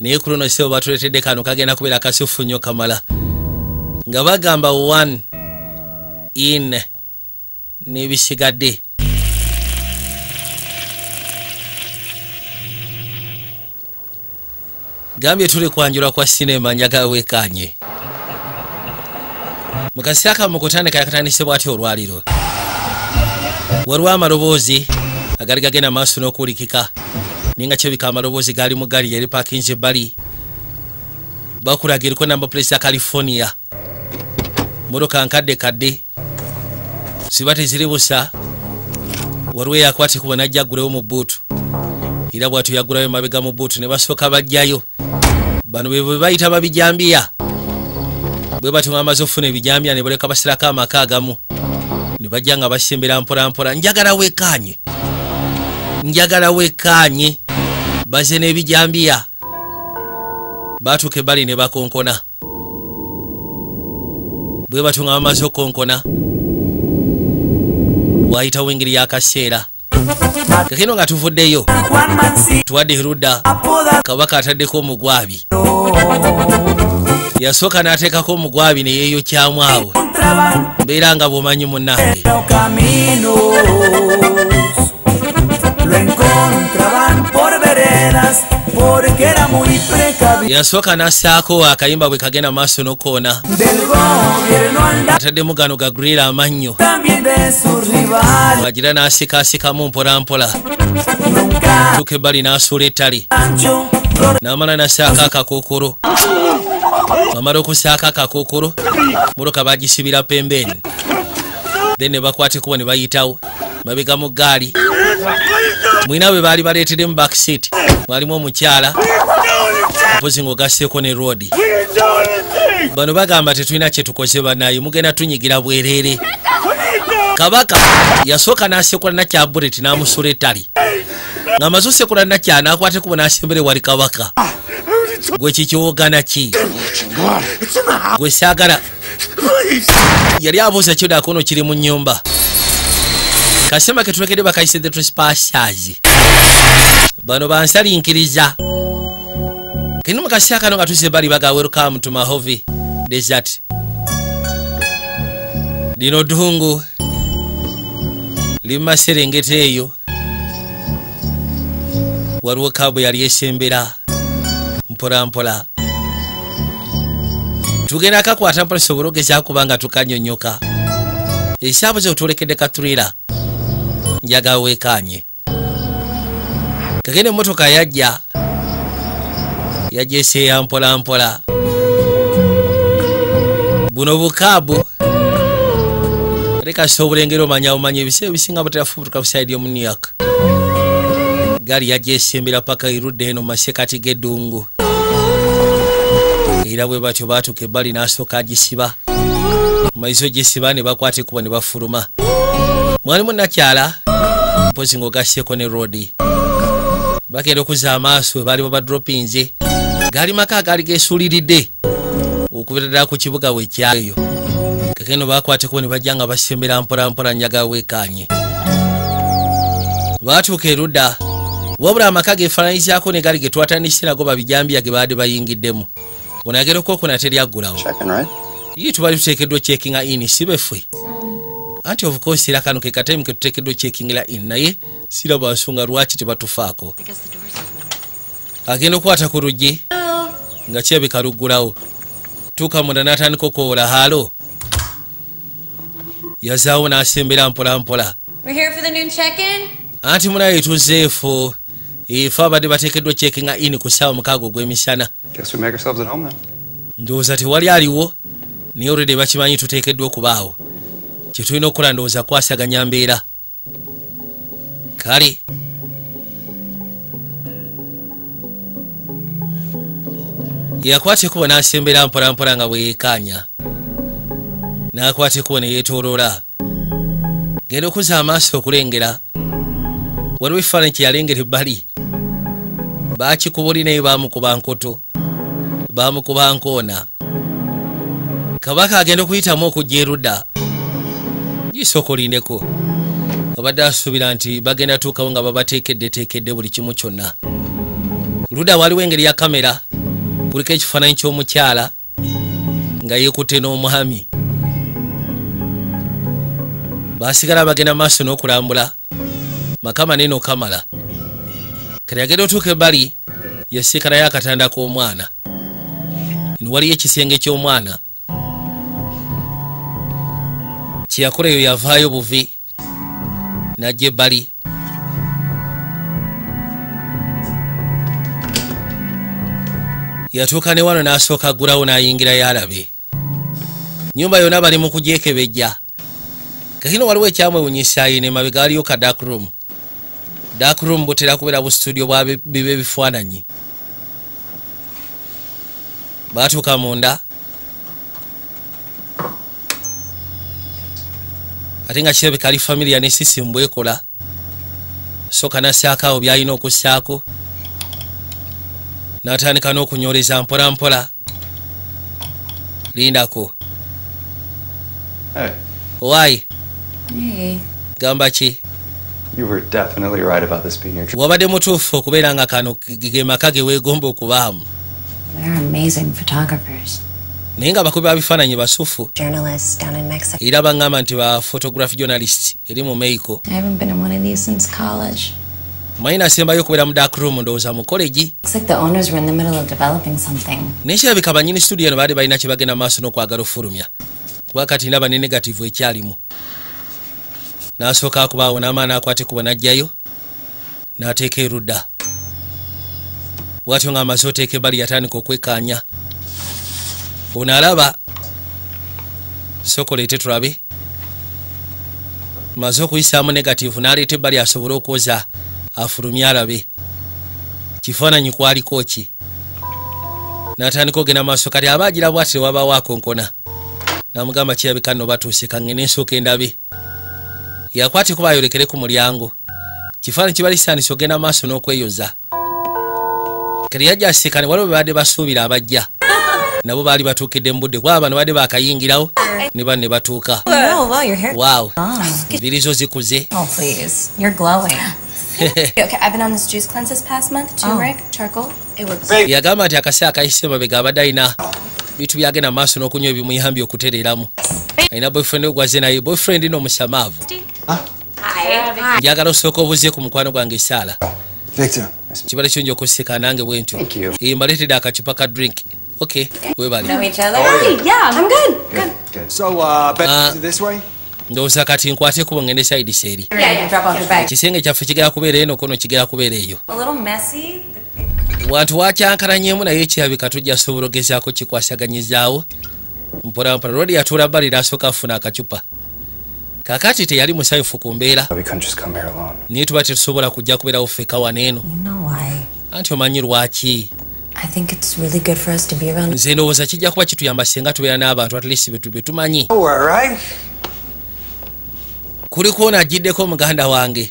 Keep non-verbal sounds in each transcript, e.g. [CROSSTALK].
naye ku luno sebo batuletedde kano kagenda kubeera kasufu nnyo kamala. Nga bagamba 1 in n'ebisigadde. Gambye tuli kwanjulwa kwa sinema njaga wekanye. Mu kaseera kamu mu kutandika yakatandise bw'atyo olwaliro. Waliwo amaloboozi agali gagenda maaso n'okuwulikika ninga kyebika amaloboozi gaali mu gali yali pakinze ebbali bakulaga eriko namba pulesi ya california. Motoka nkadde kadde ziba teziri busa waliwo eyakwate kuba najja agulewo mu buutu era bwatyo yagulayo mabega mu buutu ne basooka bajjayo bano bwe bayita babijambiya bwe batyo bamaze okufuna ebijambiya ne baleka basirako amaka agamu ne bajja nga basembera mpolampola njagala wekanye njagala wekanye baze n'ebijambiya batuuka ebbali ne bakonkona. Bwe batyo nga bamaze okukonkona wayitawo engeri y'akaseera kakino nga tuvuddeyo tuwadde erudda kabaka ataddeko omugwabi. Yasooka n'ateekako omugwabi ne yeeyokyamu awo. Mbeera nga bw'omanyi munnange. Lo encontraban por veredas porque era muy precavido. Yasooka n'assaako akayimba bwe kagenda maaso n'okoona ataddemu gano gagulira amannyo agira n'asikaasikamu mpolampola. Tuuka ebbali n'asuula ettale. n'amala n'assaako akakookolo. Amala okussaako akakookolo motoka bagisibira pembeeni then ne bakwata ekubo ne bayitawo. Mabega mu ggaali mwina bwe baali baleeteddemu backseat mwalimu omukyala mpozi ng'ogasseeko ne roodi bano bagamba tetulina kye tukoze banaye mugenda tunyigira bwereere. Kabaka yasooka n'asekula nakya buleti n'amusula ettali ng'amaze osekula nakya n'akwata ekubo n'asembere wali kabaka. Gwe kikiwogana ki? Gwe saagala. Yali abuuza kyodakono kiri mu nyumba kasema ketulekedde bakayise the trespassers bano bansalinkiriza kini mu kaseera kano nga tuse bali baga welcome to mahovi desert. Lino ddungu limumaserengeta eyo. Waliwo kaabu yali esembera. Mpolampola tugenda kakwata mpola sobole ogezaako kuba nga tukanyonyoka. Esaabu ze otulekedde katurira njaga weekanye kagenda emotoka yajja yajja eseeya mpolampola buno bukaabu leka sobulengeri omanya omanya ebiseera ebisinga buterafubutuka busaidi omu new york gaali yajja esembera paka irude eno mumasekati g'eddungu. Era bwe batyo baatuuka ebbali n'asooka agisiba. Mumaiso gisiba ne bakwata ekkuba ne bafuluma mwalimu nakyala mpozi ng'ogasseeko ne rodi bagenda okuzza amaaso baali babadropinze gaali maka agaali geesuuliridde okubira ddala ku kibuga wekyayo kakeno bakwata ekuba ne bajja nga basembera mpolampola njaga weekanye baatuuka erudda wabula amaka geefaananyizaako ne gali ge twatandise nago babijambiya ge baadde bayingiddemu. Ono agerako okuna teryaggulawo Checking, right? ye tubali tuteekeddwa checkinga in si beffe anti of course era kano ke kataimu ke tuteekeddwa checkingira in naye siraba nsonga lwaki tebatufaako agenda okukwata ku luggi nga kirabika luggulawo tuuka munda n'atandika okuwola haalo yazaawo n'asembera mpolampola We're here for the noon check-in. anti munaye tuzeefo efe abadde bateekeddwa checkinga in ku ssaawa mukaaga ogw'emisana Guess we make ourselves at home then. ndowooza tewali aliwo naye olwedde bakimanyi tuteekeddwa okubaawo kyetulina okukola ndowooza kwasaganya mbeera. Kale. Yakwata ekubo n'asembera mpolampola nga bwe yeekaanya. N'akwata ekubo ne yeetooloola. Genda okuzza amaaso okulengera. Waliwo ekifaananyi kye yalengera ebbali. Baakikubuli naye baamukuba nkoto. Bamukuba nkoona. Kabaka agenda okuyitamu okujja erudda gisooka olindeko abadde asuubira nti bagenda tuukawo nga babateekeddeteekedde buli kimu kyonna. Ludda waliwo engeri ya kamera kuliko ekifaananyi ky'omukyala nga yeekutte n'omwami. Baasigala bagenda maaso n'okulambula makama neno kamala. Kati agenda otuuka ebbali yasiikanayo akatanda k'omwana. Eno waliyo ekisenge ky'omwana kyeyakola eyo yavaayo buvi n'ajja ebbali. Yatuuka ne wano n'asooka aggulawo n'ayingirayo alabe nyumba yonna bali mu kugyekebejja kakino waliwo ekyamwewunyisaayo ne mabega waliyo ka dark room. Dark room butera kubeera bu studio bwa bi- biba ebifaananyi baatuuka munda ate nga kirabika ali familia ne sisimu bwekola. Soka nassaako byalina okussaako n'atandika n'okunyoleza mpola mpola. Lindako. Owaayi gamba ki? You were definitely right about this being your trip. wabadde mutuufu okubeera nga kano ge maka ge weegomba okubaamu. They're amazing photographers. Naye nga bakubi ba bifaananyi basufu Mexico. era baŋŋamba nti ba photograph journalist eri mu college. manyi nasembayo okubeera mu dark room ndowooza mu kolegi naye kirabika banyini studio eno baadde balina kye bagenda maaso n'okwagala ofulumya. Kuba kati ndaba ne negative ekyalimu. N'asooka akubaawo n'amaani akwate kuba n'ajjayo n'ateeka erudda. Bwatyo ng'amaze oteeka ebbali yatandika okwekaanya ono alaba sokoleete tulabe maze okuyisaamu negative n'aleeta ebbali asobole okwoza afulumye alabe. Kifaananyi kwaliko ki n'atandika ogenda maaso kati aba agira bwati tewabaawo akonkona. Namugamba kirabika nno batuuse kaŋŋene ensooka endabe. Yakwate kuba ayolekere ku mulyango. Kifaananyi kibali saanisa ogenda maaso n'okweyoza. Kati yajja asikane waliwo be badde basuubira abajja nabo baali batuukidde mu budde kuba bano badde bakayingirawo ne bano ne batuuka Oh, wow, your hair. waawo Oh. bbiri zo zikuze oh, please. You're glowing. [LAUGHS] Okay, I've been on this juice cleanse this past month. Turmeric, charcoal. It works. yagamba nti akaseera akayise mabega abadde alina bitu byagenda maaso n'okunywa ebimuyambye okutereeramu alina boyfriend we gwaze naye boyfriend n'omusamaavu njagala osooka obuze ku mukwano gwange esaala kibale kyonja okusika nange bwe ntyo Thank you. Eh, mbaleetedde akacupa ka drink ok webali Know each other? Hey, yeah, I'm good. Good. Good. So, uh, bet Uh, this way? ndowooza kati nkwate kubo ngende saidi your bag. ekisenge kyaffe kigera kubeera eno kono kigera kubeera eyo wantu wakyankalanyemu naye kirabika tujja sobola ogezaako kikwasaganyizaawo mpolampola rodi yatuula bbali nasooka afuna akacupa kakati teyali musanyufu ku mbeera We couldn't just come here alone. naye tuba tetusobola kujja kubeerawo ffeka wano eno You know why? anti omanyi lwaki I think it's really good for us to be around. nze ndowooza kijja kuba kituyamba singa tubeera n'abantu atlist betu betumanyi Oh, all right. kuliko ono agiddeko muganda wange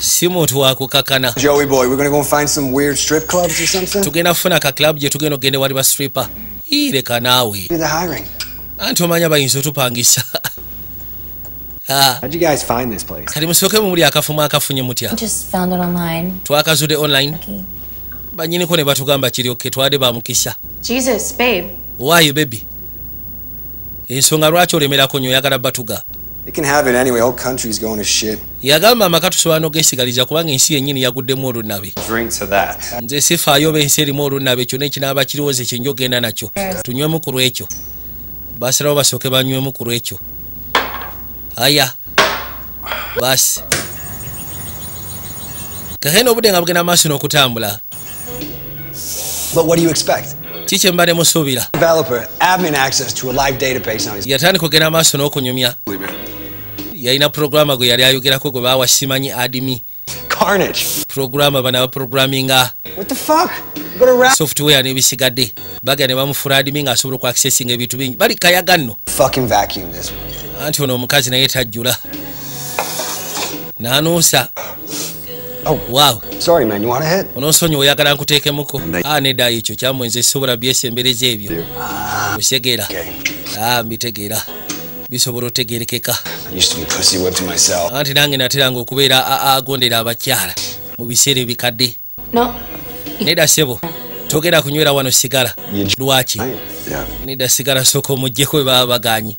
si muntu wakukakana Joey boy, we're gonna go and find some weird strip clubs or something. tugenda kufuna ka club gye tugenda okgenda wali ba stripper ireka naawe Do the hiring. anti omanya bayinza otupangisa [LAUGHS] Ah, How'd you guys find this place? kati musooke mumuli akafumu akafunye mutya Just found it online. twakazudde online Okay. Banyiniko ne batugamba kiryoke twadde bamukisa Jesus, babe. waayo bebi ensonga lwaki olemerako nyo oyagala batuga? They can have it anyway. Whole country's going to shit. yagamba amaka tusobola n'ogesigaliza kubanga ensi yennyini yaguddemu olunabe Drink to that. nze sifaayo oba ensi erimu olunabe kyonna ekinaaba kirowooza ekyenja ogenda nakyo. Tunywemu ku lwekyo basalawo basooke banywemu ku lwekyo aya. Basi kakene obudde nga bugenda maaso n'okutambula But what do you expect? ki kye mba ne musuubira Developer, admin access to a live database on his. yatandika ogenda maaso n'okunyumya yalina purogurama gwe yali ayogerako gwe bawa simanyi adimi Carnage. purogurama bano abaproguraminga What the fuck? You got a rap. software n'ebisigadde baga ne bamufula adimi ng'asobola okwakisesinga ebintu bingi bali kayaga nno Fucking vacuum this one. anti ono omukazi naye tajjula nanuusa Oh. waaw Sorry, man. You want a hit? onosonyiwa oyagala nkuteekemuko a nedda ekyo kyamwenze sobola byesembereza ebyo osegeera a mbitegeera bisobola otegerekeka I used to be pussy whipped myself. anti nange nateranga okubeera agondera abakyala mu biseera ebikadde No. nedda sebo togenda kunywera wano sigala lwaki nida sigala sooka omugjeko bwe baba baganye.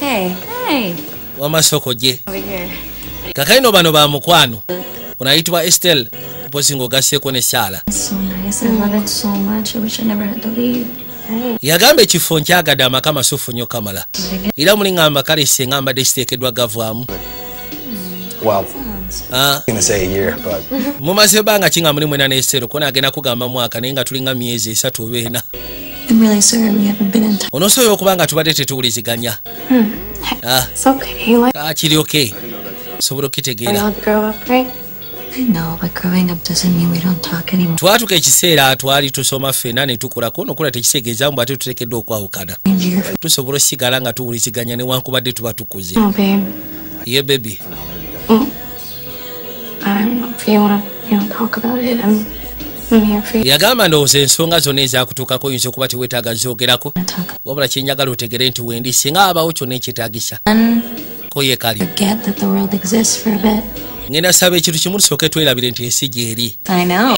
Hey. wamasoko gye Over here. kakaino bano ba mukwano ono ayitibwa estel mpozi ng'ogasseeko ne saala It's so nice. I love it so much. I wish I never had to leave. Hey. yagamba ekifo nkyagadde amaka masufu nnyo kamala. Era muli ŋŋamba kale senga mbadde kiteekeddwa gavaamu Well, Ah, I'm gonna say a year, but [LAUGHS] mumaze ebbanga ki nga muli mwena n'esero ko naagenda kugamba mwaka naye nga tulinga myezi esatu oba ena I'm really sorry we haven't been in touch. onoosobola okuba nga tubadde tetuwuliziganya kiri oke sobola we okukitegeera twatuka ekiseera twali tusoma ffenna ne tukulako nokula tekitegeeza mbu ate tuteekeddwa okwawukana. Tusobola osigala nga tuwuliziganya newankubadde tuba tukuze. Oh, ye bebi you. yagamba ndowooza ensonga zonna ezakutuukako oyinza okuba teweetaaga zoogerako wabula kyenjagala otegere nti wendi singa abawo kyonna ekyetaagisa. Ko ye kali ngenda saba ekintu kimu tusooke twerabire nti ensi gyeri.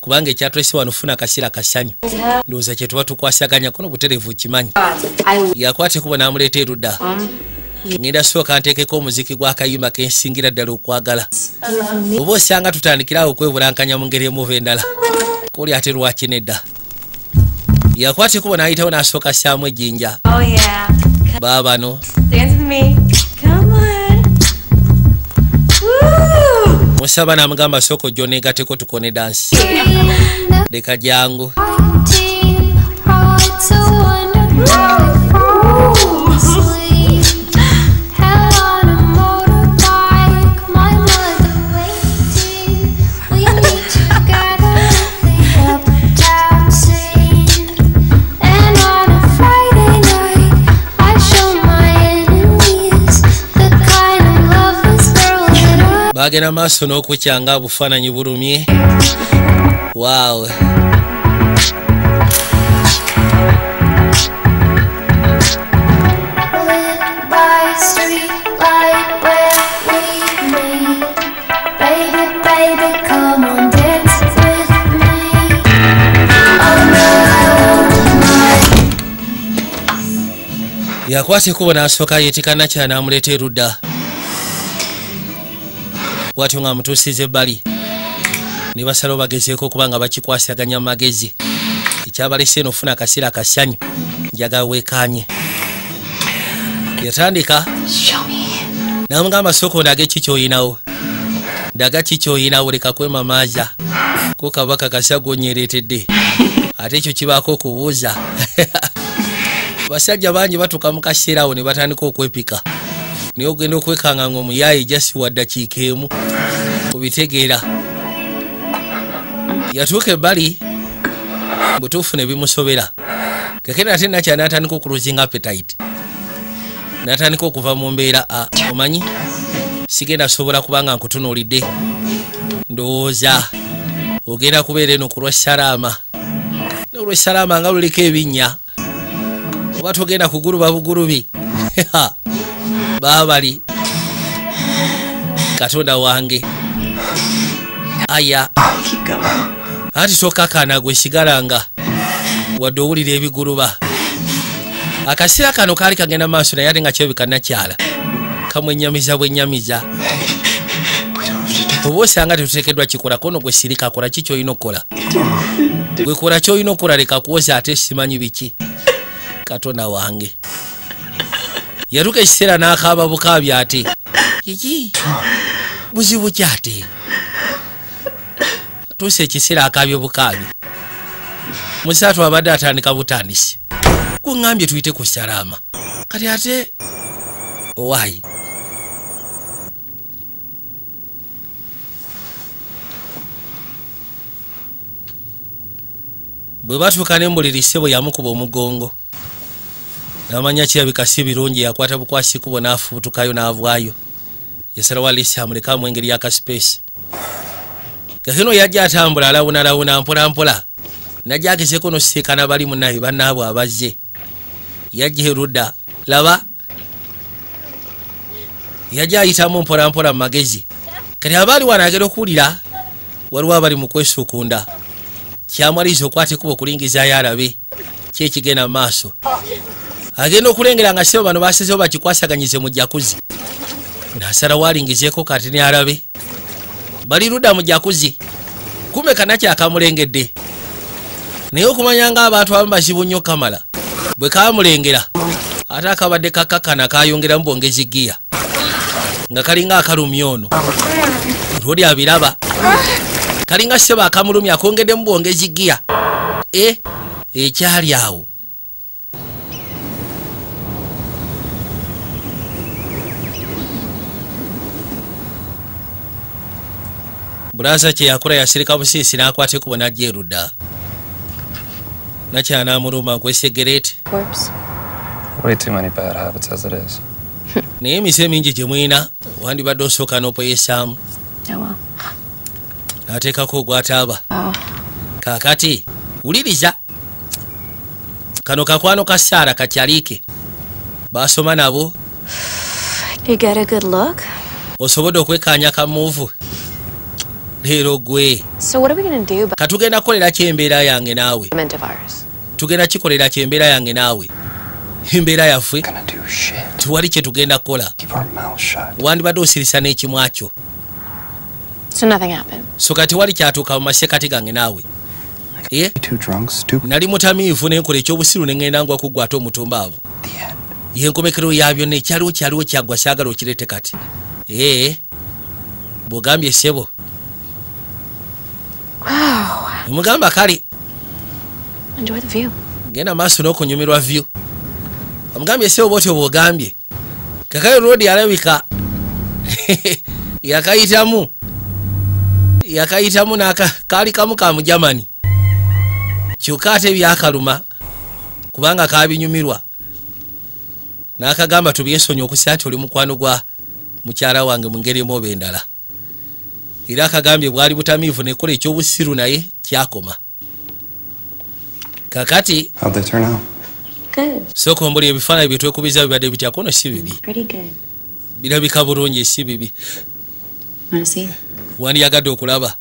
Kubanga ekyatwese wano funa akaseera kassanyu. Ndowooza kye tuba tukwasaganya kono butereevu kimanyi. Yakwate kuba n'amuleeta erudda. Ngenda sooka nteekeko omuziki gw'akayimba kensingira ddala okwagala. Oba osanga tutandikirawo okwebulankanya mu ngeri emuva endala koli ate lwaki nedda yakwate kuba n'ayitawo n'asooka ssaamu ejjinja. Oh, baabano musaba n'amugamba sooka ojja oneegateko tukone dansi. Leka jangu bagenda maaso n'okukyanga bufaananyi bulumye. Waawe. Yakwata ekubo n'asooka yeetika nakyala n'amuleeta erudda bwatyo ng'amutuusiza ebbali? Ne basalawo bagezeeko okuba nga bakikwasaganya mu magezi. Ekyabalese eno ofuna akaseera akassanyu njagala weekaanye. Yatandika. N'amugamba sooka ondage ki kyoyinawo ndaga ki kyoyinawo leka kwemamaaza ko kabaka kasa gonyereetedde ate ekyo kibaako okubuuza. [LAUGHS] Basajja bangi batuuka mu kaseera awo ne batandika okwepika naye ogenda okwekanga nga omuyaayi ejasiwa ddakiika emu kubitegeera yatuuka ebbali butuufu ne bimusobera. Kakenda ate nakya n'atandika okuluzinga appetite. N'atandika okuva mu mbeera a omanyi? Sigenda sobola kubanga nkutunuulidde. Ndowooza. Ogenda kubeera eno ku lwessalaama n'olwessalaama nga luliko ebinnya. Oba togenda kuguluba bugulubi [LAUGHS] baabali. Katonda wange. Aya. Anti tokakana gwe sigalanga. Wadde owulira ebiguluba. Akaseera kano kaali kagenda maaso naye ate nga kyebikanakyala kamwenyamiza bwenyamiza oba osanga tetuteekeddwa kikola kono gwe sirikakola ki kyolina okukola? Gwekola kyolina okukola leka kwoza ate simanyi biki. Katonda wange yatuka ekiseera n'akaaba bukaabi ate. Kiki? Buzibu ki ate? Tuusa ekiseera akaabye bukaabi musaatu abadde atandika butandisi. Kuŋŋambye tuyite ku salaama kati ate owaayi? Bwe batuuka nembulirisi bwe yamukuba omugongo namanya kirabika si birungi yakwata bukwasi kubo n'afubutukayo n'avaayo yasalawo alisi amulekamu engeri yakasipesi kakino yajja atambula alawunalawuna mpolampola najja agezeko nosiikana bali munaye bannaabwe abazze yajja erudda laba. Yajja ayitamu mpolampola mu magezi. Kati abaali wano agera okuwulira waliwo abali mu kwesuukunda kyamwaliza okwata ekuba okulingizayo alabe ki ekigenda mu maaso agenda okulengera nga sebo bano basizeho bakikwasaganyize mu jakuzi nasalawo alingizeeko kati ne alabe. Bali ludda mu jakuzi kumbe kanaki akamulengedde naye okumanya nga abantu abamu bazibu nnyo kamala bwe kamulengera ate akabadde kakakana kayongeramu bwongezi giya nga kalinga akalumya ono. Lwoli abiraba. Kalinga sebo akamulumya akongeddemu bwongezi giya e ekyali awo bulaasa kyeyakola yasirika busiisi n'akwata ekubo najja erudda as it is. [LAUGHS] naye emise mingi gye mwina wandibadde osooka n'opoyesaamu. Well. n'ateekako ogwataaba. Oh. kaakati wuliriza. Kano kakwano ka saara katyaliike basoma nabo. You get a good look. osobodde okwekanya kamuuvu leero gwe. So what are we gonna do about katugenda kukolera ki embeera yange naawe. Tugenda kikolera ki embeera yange naawe. Embeera yaffe tiwali kye tugenda kukola. Keep our mouths shut. wandibadde osirisa n'ekimwa kyo So nothing happened. so kati wali kyatuuka mu masekati gange naawe. Ye? Nali mutamiivu nenkola ekyobusiru neŋŋenda ngwa kuggwa ate omutumbaavu yenkomekero ya byonna ekyaliwo kyaliwo kyaggwa saagala okirete kati. Ee bwogambye sebo omugamba kale Enjoy the view. genda maaso n'okunyumirwa vyu omugambye sebo bwotyo bwogambye. Kakayo rodi alabika [LAUGHS] yakayitamu. Yakayitamu kaali kamu ka mujamani kyokka ate byakaluma kubanga kabinyumirwa n'akagamba tubyesonyi okusa nti oli mukwano gwa mukyala wange mu ngeri emu oba endala era akagambye bwali butamiivu nekola ekyobusiru naye kyakoma kakati How'd they turn out? Good. sooka ombuli ebifaananyi byetwekubiza bibadde bityakono si bibi Pretty good. birabika bulungi si bibi wandiyagadde okulaba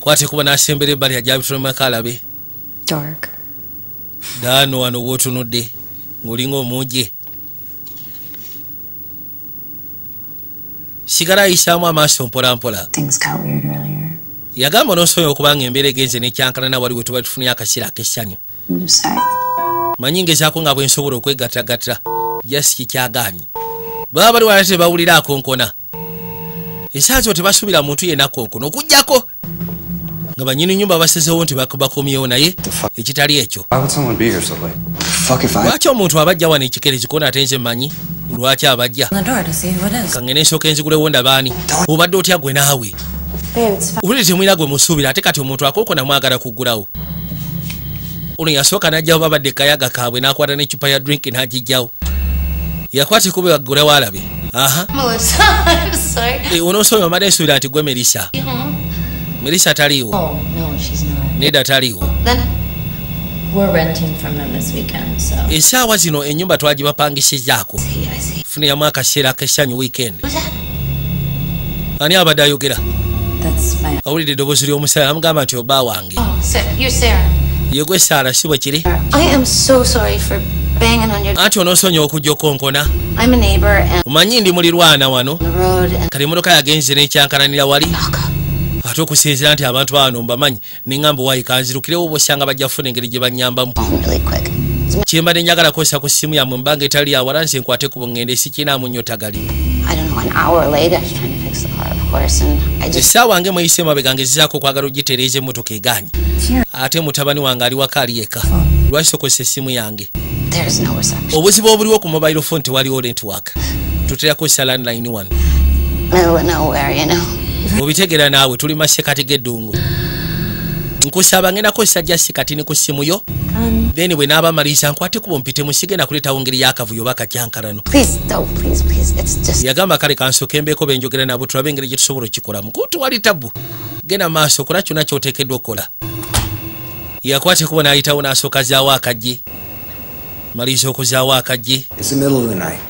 kwate kuba nasembera ebbali ajabitulemako alabe Dark. daano wano wootunudde ng'olinga omuje sigala ayisaamu amaaso mpolampola. Things got weird earlier. yagamba n'osobola okubanga embeera egenze nekyankalana wali we tuba tufunye akaseera ak'essanyu. Manyi ngezaako nga bwe nsobola okwegattagatta jasi kikyagaanyi baba bali wala tebawulira akonkona. Esaazi o tebasuubira muntu yenna konkona okugjako nga banyini nyumba basezewo nti bak- bakomyewo naye ekitali ekyo. Why would someone be here so late? Fuck if I. lwaki omuntu abajja wano ekikerezi kona ate nze mmanyi lwaki abajja? On the door to see who it is. kange nensooka enzigulewo ndabaani? Obadde otya gwe naawe? Owulire temwina gwe musuubira ate kati omuntu akookona mwagala kuggulawo. Ono yasooka n'ajjawo babadde kayaga kaabwe n'akwata n'ecupa ya drink n'agijjawo yakwata ekube waggulawo alabe aha. Melissa, I'm sorry. E, onoosomya omadde nsuubira nti gwe merisa merisa taliiwo? Oh, no, she's not. nedda taliiwo essaawa zino ennyumba twagibapangisizaako Yeah, I see. funiramu akaseera ak'essanyu weekend who's that? ani abadde ayogera That's my. awulidde eddoboozi ly'omusala amugamba nti oba wange Oh, Sarah. You're Sarah. yegwe saala si bwe kiri I am so sorry for banging on your. anti onoosonya okujja okonkona I'm a neighbor and omanyi ndi mulirwana wano on the road and. kale emotoka yagenze nekyankalanira wali Oh, God. Ate okusinziira nti abantu bano mbamanyi neŋŋamba wayi kanzirukirewo bosanga bajja kufuna engeri gye banyambamu Home really quick. kyembadde njagala kozesa ku ssimu yammwe mbanga etali awala nze nkwate ku buŋŋende sikinaamu nnyo tagali I don't know, an hour late. I was trying to fix the car, of course, and I just. essaawa nge mweyise mabega ngezizaako okwagala ogitereeza emmotoka egaanye ate mutabani wange ali waka ali yekka lwaki sokozesa essimu yange obuzibu obuliwo ku mobile phone tewaliwo network tutera kozesa landline one Obitegera naawe tuli masekati g'eddungu nkusaba ngenda kozesa jasi katini ku ssimu yo then bwe naabamaliisa nkwate kuba mpite musigenda kuleetawo ngeri y'akavuyo oba kajyankalano Please, don't, please, please. It's just. yagamba kale kansooka embeeko benjogera nabo tulabe engeri gye tusobola okikolamu kutu wali tabu genda maaso kola kyonna kyoteekeddwa okukola yakwate kuba n'ayitawo n'asooka zaawo akajje maliriza okuzaawo akajje It's the middle of the night.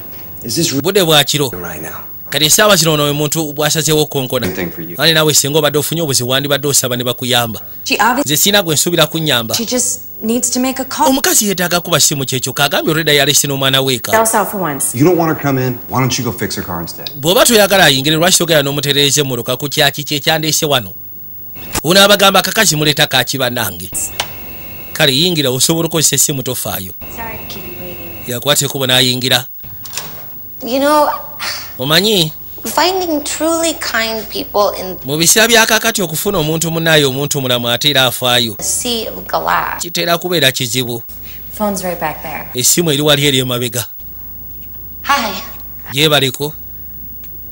Is this real budde bwa kiro right now? Kati esaawa zino ono omuntu bwasazeewo konkona Good thing for you. ani naawe singa obadde ofunye obuzibu wandibadde osaba ne bakuyamba She obviously nze siina gwe nsuubira kunyamba she just needs to make a call. omukazi yeetaaga kuba simu kyekyo kagambye olwedda yalese n'omwana weeka Else out for once. You don't want her to come in? Why don't you go fix her car instead? bw'oba toyagala ayingire lwaki togera n'omutereeza emmotoka ku kyaki kye kyandeese wano ono abagamba akakazi muleeta kakiba nange kale yingira osobola okozesa essimu tofaayo Sorry to keep you waiting. yakwata ekubo n'ayingira You know, omanyi? finding truly kind people in mu biseera byakakati okufuna omuntu munaayo omuntu mulamu ate era afaayo kitera kubeera kizibu. Phone's right back there. essimu eri wali eri emabega. Hi. gyebaliko?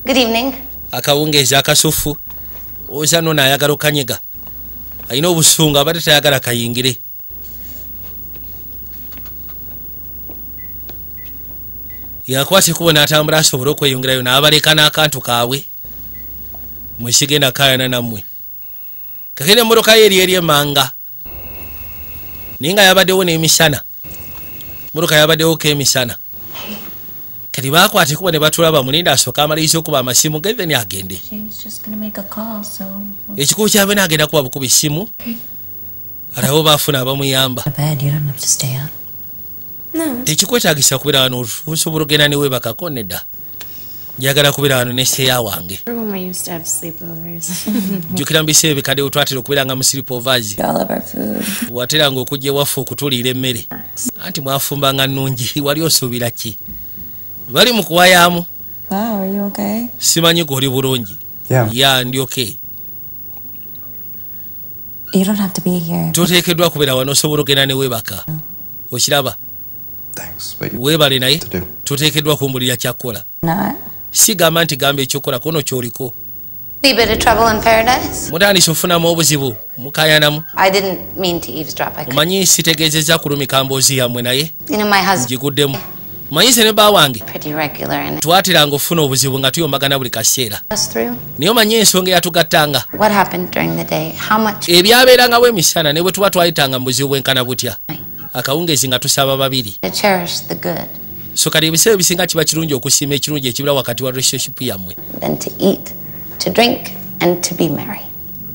Good evening. akawungeezi akasufu. Oza no naayagala okanyega? Alina obusungu abadde tayagala kayingire yakwata ekubo n'atambula asobole okweyongerayo n'abaleka n'akantu kaabwe. Mwekigenda kayana nammwe. Kakene emmotoka ye eri eri emanga naye nga yabaddewo n'emisana. Motoka yabaddewo ko emisana kati bakwata ekubo ne batulaba mulinda asooka amaliriza okuba amasimu ge then agende ekikubu kyabe n'agenda kuba bukuba essimu alabo baafuna abamuyamba tekikwetagisa kubeera wano osobola ogenda newebakako nedda njagala kubeera wano neseeya wange. Remember when we used to have sleepovers? [LAUGHS] jjukira mu biseera bikadde wetwatera okubeera nga our food. wateranga okujja ewaffe okutuliira emmere. Anti mwafumbanga nnungi [LAUGHS] wali osuubira ki? Bali mu kuwayaamu? Wow, are you okay? simanyi gweoli bulungi. Yeah. ya ndyoke. You don't have to be here. toteekeddwa kubeera wano osobola ogenda newebaka okiraba weebale naye to do. toteekeddwa kumbulira kyakkola Not. sigamba nti gamba ekyokola kono kyoliko Wee bit of trouble in paradise. mutandise ofunamu obuzibu mukayanamu I didn't mean to eavesdrop. I could. omanyi sitegeezezza kulumika mboozi yammwe naye You know, my husband ngiguddemu omanyi ne bba wange pretty regular and twateranga ofuna obuzibu nga tuyombagana buli kaseera us through. naye omanyi ensonga eyatugattanga What happened during the day? How much? ebyabeerangawo emisana ne bwe tuba twayitanga mu buzibu bwenkana butya akawungeezi nga tusaba babiri. So kati ebiseera ebisinga kiba kirungi okusiima ekirungi ekibira wakati wa relationship yammwe.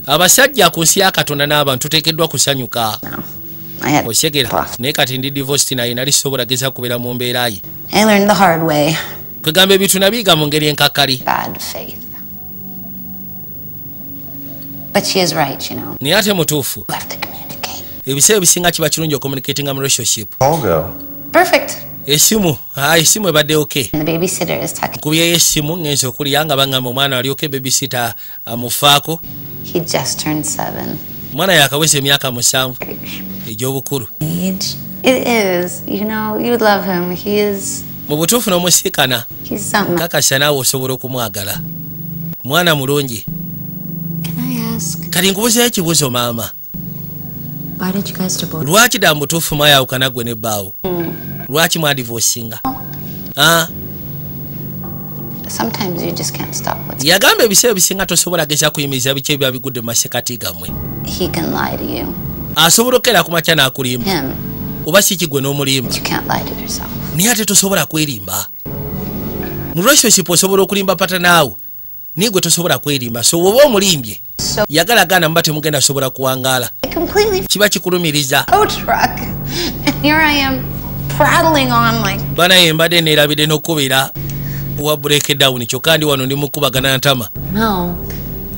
Abasajja ku nsi ya katonda n'abantu tuteekeddwa kusanyuka. Okyegera. naye kati ndi divorced naye nali sobola geza kubeera mu mbeera ye. Kwegamba ebintu nabiyiga mu ngeri enkakkali. Know. naye ate mutuufu ebiseera ebisinga kiba kirungi ocommunicatinga mu relationship I'll go. Perfect. esimu ah, esimu ebadde oke And the babysitter is tucking. nkubyeyo esimu ngenza okulya nga bangamba omwana alyoke babysita amufaako He just turned seven. omwana yakaweza emyaka musanvu egy'obukulu Age. It is. You know, you love him. He is. mu butuufu n'omusiikana He's something. kakasa naawe osobola okumwagala mwana mulungi Can I ask, kati nkubuzayo ekibuzo maama lwaki dda mu butuufu mwayawukana gwe nebbaawo lwaki mwadivosinga Sometimes you just can't stop what's. yagamba ebiseera ebisinga tosobola geza kuyimiriza biki ebiba bigudde mu masekati gammwe He can lie to you. asobola okkeera ku makya n'akulimba Him. oba si kigwe n'omulimba You can't lie to yourself. naye ate tosobola kwerimba mu relationship osobola okulimba pata naawe naye gwe tosobola kwerimba so oba omulimbye yagala gana muba temugenda sobola kuwangaala. Kiba kikulumiriza. like banaye mbadde neerabidde n'okukubira wa breakdown kyokka ndi wano ndi mukubagana ntama.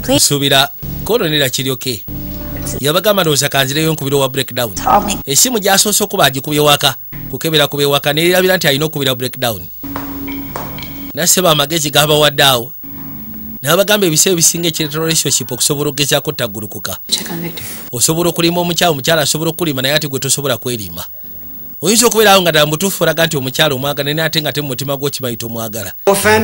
Nsuubira kolonera kiryoke. Yabagamba ndowooza kanzireyo nkubira owa breakdown tell me. esimu gyasoose okuba agikubye waka kukebera kubye waka neerabira nti alina okubira breakdown nasseba amagezi gabawadde awo n'abagamba ebiseera ebisinga ekireeta relationship okusobola on Victor. osobola okulimba omukyala omukyala asobola okulimba naye ate gwe tosobola kwerimba oyinza okubeerawo nga ddala mutuufu olaga nti omukyala omwagala naye ate nga te mu mutima gwo okimanyi tomwagala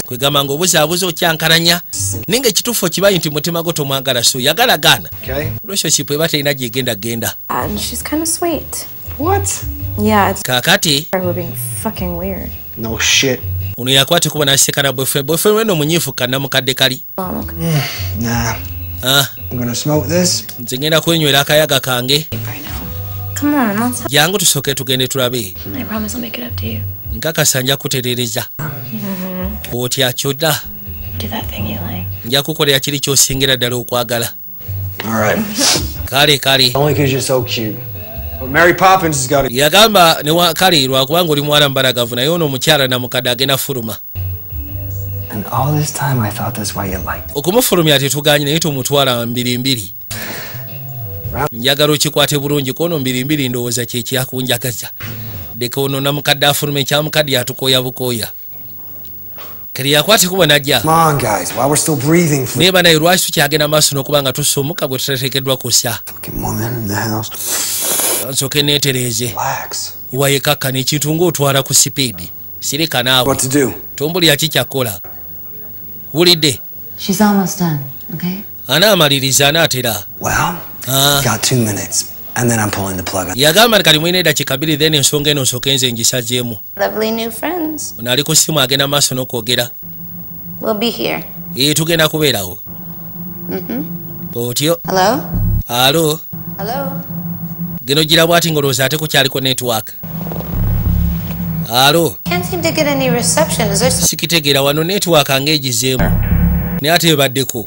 kwegamba nga obuzaabuza okyankalanya naye nga ekituufu okimanyi nti mutima gwo tomwagala so yagala gaana relationship eba terina gyegenda genda And she's kind of sweet. What? Yeah, it's kaakati. No shit. Ono yakwata kuba nasekana boyfriend boyfriend weno munyiifu kannamukadde kali. Nah. Ah, I'm gonna smoke this. nze ngenda kwenywera akayaga kange Come on, let's. jangu tusooke tugende tulabe nkakasa nja kutereereza otya kyonna do that thing you like. nja kukolera kiri kyosingira ddala okwagala All right. kale kale yagamba ne wa- kale lwakubanga oli muwala mubalagavu naye ono omukyala namukadde agenda fuluma And all this time I thought that's why you liked. okumufulumya tetuganye naye tomutwala mbirimbiri. Njagala okikwate bulungi kono mbirimbiri ndowooza kyekyakunjagaza leka ono namukadde afulume kyamukadde yatukooya bukooya. Kale yakwate kuba najja. Come on, guys. While we're still breathing, naye banaye lwaki tukyagenda maaso n'okuba nga tussa omukka gwe tutateekeddwa kussa nsooke neetereeze Relax. wayekakkana ekintu ngaotwala ku sipiidi sirika naawe What to do? tombulira ki kyakkola wulidde She's almost done, okay? anaamaliriza anaatera Well, Ah. got two minutes, and then I'm pulling the plug on. yagamba nti kali mwina eddakiika bbiri then ensonga eno nsooke nze ngisazeemu Lovely new friends. ono ali ku ssimu agenda maaso n'okwogera We'll be here. ee tugenda kubeerawo otyo Hello? alo Hello? Geno gira bwati ngolowooza ate kukyaliko network? Alo? Can't seem to get any reception. Is there s- sikitegeera wano network ng'egizeemu naye ate ebaddeko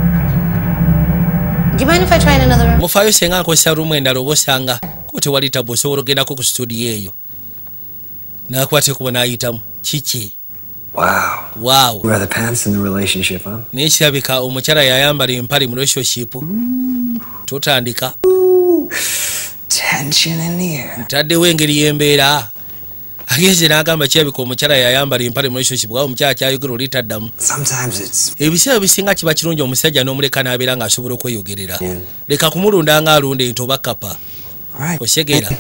Do you mind if I try in another room? mufaayo senga nkozesa rumu endala oba osanga ko tewali tabu osobola ogendako ku studio eyo. Nakwate kuba n'ayitamu. Kiki? Wow. waawo Wear the pants in the relationship, huh? naye kirabika omukyala yayambala empale mu relationship. Tutandika ntaddewo engeri y'embeera. Agenze n'agamba kirabika omukyala yayambala empale mu relationship wawe omukyala kyayogera oli taddamu. Ebiseera bisinga kiba kirungi omusajja n'omuleka n'abeera ng'asobola okweyogerera. Leka kumulunda nga alunda ente oba kapa osegeera.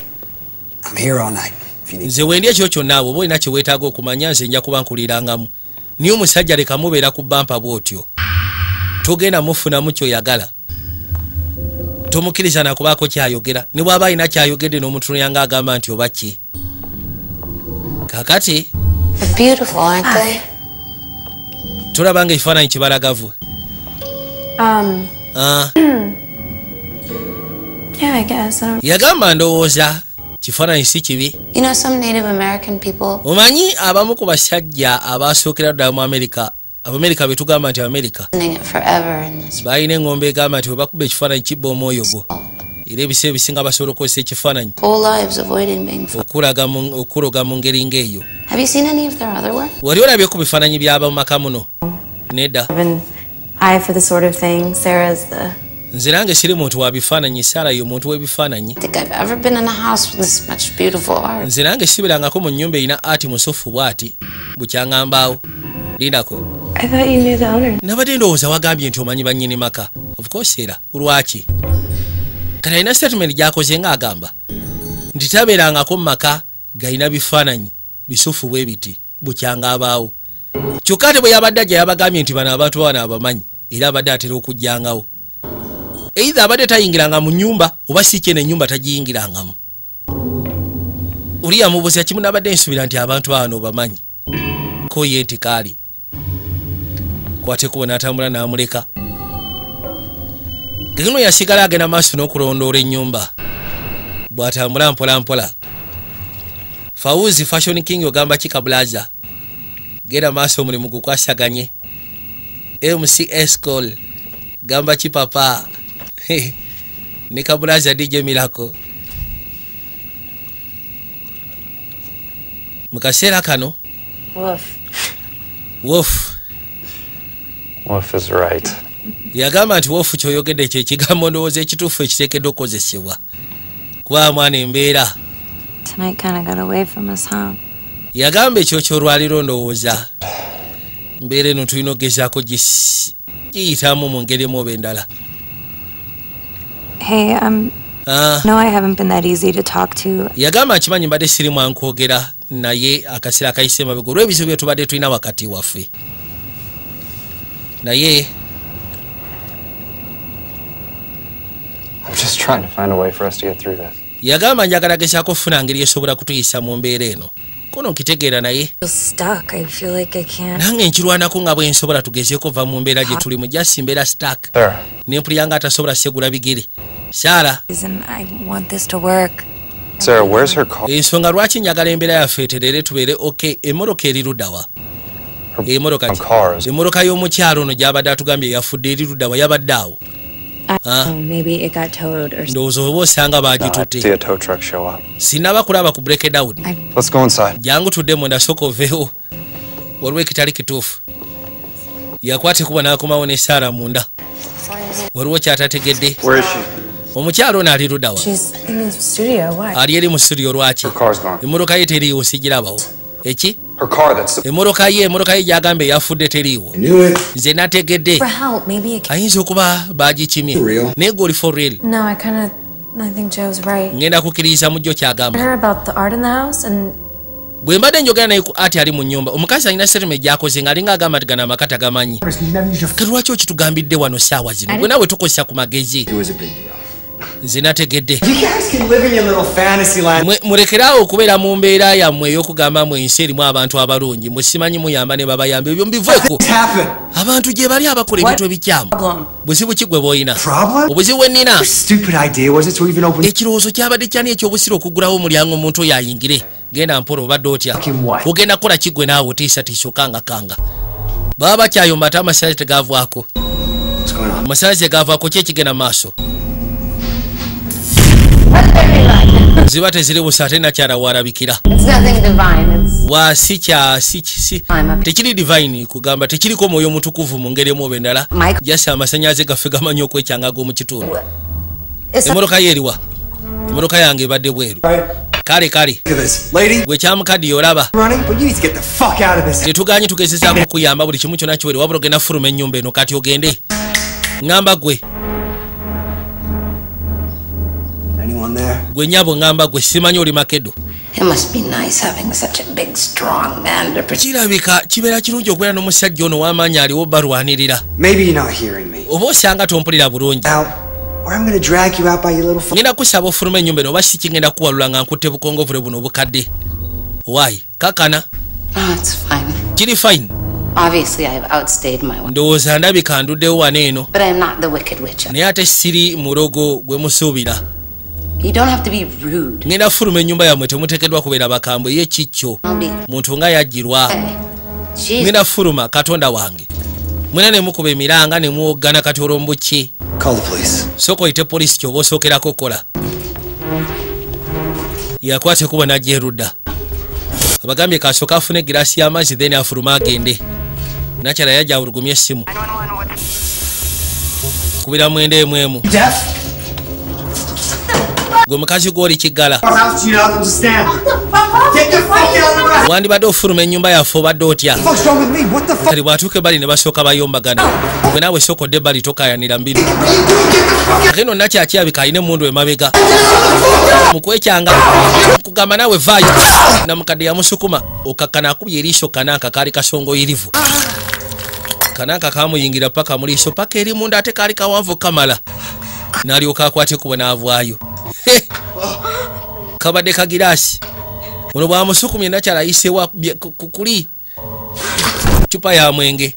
Nze wendi ekyo kyonna abo oba olina kyeweetaaga okumanya nze nja kuba nkulirangamu. Niye omusajja leka mubeera ku bampa bw'otyo. Togenda mufunamu kyoyagala tomukkiriza nakubaako kyayogera. Ne bw'aba alina kyayogedde n'omutunulira ng'agamba nti oba ki? Kakati tulaba nga ekifaananyi kibalagavu Um, Ah, [CLEARS THROAT] yeah, I guess. I don't yagamba ndowooza kifaananyi si kibi. You know, some Native American people, omanyi abamu ku basajja abasookera ddala mu amerika abamerika be tugamba nti amerika doing it forever in this. balina eŋŋombe egamba nti webakuba ekifaananyi kibba omwoyo gwo era ebiseera ebisinga basobola okukozesa ekifaananyi Whole lives avoiding being. F- okulaga mu- okuloga mu ngeri ng'eyo Have you seen any of their other work? wali olabye ku bifaananyi by'aba mu maka muno nedda have an eye for the sort of thing. Sarah's the. nze nange siri muntu wa bifaananyi saara ye omuntu w'ebifaananyi I think I've ever been in a house with this much beautiful art. nze nange siberangako mu nnyumba erina ati musufu bw'ati bukyaŋŋambaawo lindako Nabadde ndowooza wagambye nti omanyi bannyini maka. Of course era. Lwaki? Kati alina statement gyakoze ng'agamba nti tabeerangako mu maka galina bifaananyi bisufu bwe biti bukyanga abaawo kyokka ate bwe yabadde ajja yabagambye nti bano abantu bano abamanyi era abadde atera okujjangawo. Eitha abadde tayingiranga mu nyumba oba si kyene ennyumba tagiyingirangamu. Oli yamubuuza kimu nabadde nsubira nti abantu bano bamanyi? Ko ye nti kaali kwatekuba n'atambula n'amuleka. Gagino yasigala agenda maaso n'okulondoola ennyumba. Bw'atambula mpola mpola. Fawuzi fashion king ogamba ki kabulaza genda maaso omulimu gukwasaganye mc escol gamba ki papa? [LAUGHS] Ne kabulaza dj mirako mu kaseera kano Woof. Yagamba nti wofu kyoyogedde kyekigambo ndowooza ekituufu ekiteekeddwa okukozesebwa. Kuba mwana embeera. Tonight kind of got away from us, huh? yagamba ekyo kyolwaliro ndowooza. Mbeera eno tulina okugezaako gis- giyitamu mu ngeri emu oba endala. Hey, um, Ah, no, I haven't been that easy to talk to. yagamba nkimanyi mbadde sirimu ankwogera naye akaseera akayise mabega olw'ebizibu bye tubadde tulina wakati waffe this. yagamba njagala gezaako okufuna ngeri esobola kutuyisa mu mbeera eno kono nkitegeera naye I feel stuck. I feel like I can't. nange nkirwanako nga bwe nsobola tugezeeko va mu mbeera gye tulimu jasi mbeera stark Sarah, nempulira nga atasobola segula bigere saara And I want this to work. Sarah, where's her car? ensonga lwaki njagala embeera yaffe eterere tubeere ok emmotoka eri luddawa emotoka emotoka y'omukyalo ono gyabadde atugambye yafudde eri luddawa yabadde awo Ah. Oh, maybe it got towed or something. ndowooza oba osanga See bagitutte a tow truck show up. sinaba kulaba ku breakdown Let's go inside. jangu tuddemu ndasooka oveewo waliwo ekitali kituufu yakwata ekuba n'akomawo ne saara munda waliwo kyatategedde Where is she? omukyalo ono ali luddawa ali eri mu studio lwaki Car's gone. emmotoka ye teriiwo sigirabawo eki? Her car that's the emmotoka ye emmotoka ye gyagambye yafudde teriiwo. Nze nategedde For help, maybe it. ayinza okuba bagikimye naye gwe oli for real. No, I kind of. I think Joe's right. ngenda kukkiririza mujjo I kyagamba heard about the art in the house, and bwe mbadde njogera naye ku ati ali mu nnyumba omukazi alina serime gyakoze ng'alinga agamba nti gana amaka tagamanyi. Kati lwaki okitugambidde wano saawa zino? Gwe naawe tukozesa ku magezi nze nategedde. Mwe- mulekeraawo okubeera mu mbeera yammwe ey'okugamba mu ensi erimu abantu abalungi. Musimanyi muyamba ne babayamba ebyo mbiveeko abantu gye bali abakola ebintu ebikyamu buzibu ki gwe bw'olina? Obuzibu bwe nnina. Ekirowoozo kyabadde kyani ekyobusiro okuggulawo omulyango omuntu oyo ayingire? Genda mpola obadde otya? Ogenda kukola kigwe naawe otiisatiisa okangakanga baba bakyayomba ate amasanyalaze tegavaako amasanyalaze tegavaako ki ekigenda mu maaso ziba teziri busa ate nakyala walabikira. It's nothing divine. It's wa si kya si si. tekiri divine kugamba tekiriko omwoyo omutukuvu mu ngeri emu oba endala Mike. jasi amasanyalaze gaffe gamanyi okwekyanga ag'omu kitundu. It's emmotoka ye eriwa emmotoka yange ebadde bweru. Kale kale. Look at this. Lady, gwe kyamukaddiye olaba. Running, but you need to get the fuck out of this. tetuganye tugezezaako okuyamba buli kimu kyonna kiwere wabula ogenda fuluma ennyumba eno kati ogende. Ŋŋamba gwe Anyone there? Gwe nyabo ŋŋamba gwe simanyi oli makedo it must be nice having such a big, strong man to protect. kirabika kibeera kirungi okubeera n'omusajja ono w'amaanyi aliwo balwanirira Maybe you're not hearing me. oba osanga tompulira bulungi Out, or I'm gonna drag you out by your little fu- ngenda kusaba ofuluma ennyumba eno oba si kingenda kuwalula nga nkutte bukongovule buno obukadde waayi kakana it's fine. kiri fine Obviously, I've outstayed my welcome. ndowooza ndabika nduddewo wano eno But I'm not the wicked witch. naye ate siri mulogo gwe musuubira ngenda fuluma ennyumba yammwe temuteekeddwa kubeera bakambwe ye kikyo. Muntu nga yajjirwa. Jeez. ngenda fuluma katonda wange. Mwena ne mukuba emiranga ne muwoggana kati olwombuki Call the police. sooka oyite polisi kyoba osookerako kola. Yakwata kuba najja erudda abagambye kasooka afune egiraasi y'amazzi then afuluma agende. Nakyala yajja awulugumya essimu. Kubira mwenda emu emu? Gwe mukazi gw'oli kiggala wandibadde ofuluma ennyumba yaffe obadde otya? What's wrong with me? What the fuck? kati bwatuuka ebbali ne basooka bayombagana. Gwe naawe sookodde ebbali tokayanira mbiri. Ate no nakyakirabika alina emundu emabega mukwekyanga kugamba naawe vaayo. Namukadde yamusukuma okakkana akubye eriiso kananka kaali kasongoyirivu. Kananka kamuyingira paka mu liiso paka eri munda ate kaali kawanvu kamala n'alyoka akwate kubo n'avaayo kabadde kagiraasi ono bwamusukumye nakyala ayisewa bye- ku- kuli? Cupa ya mwenge.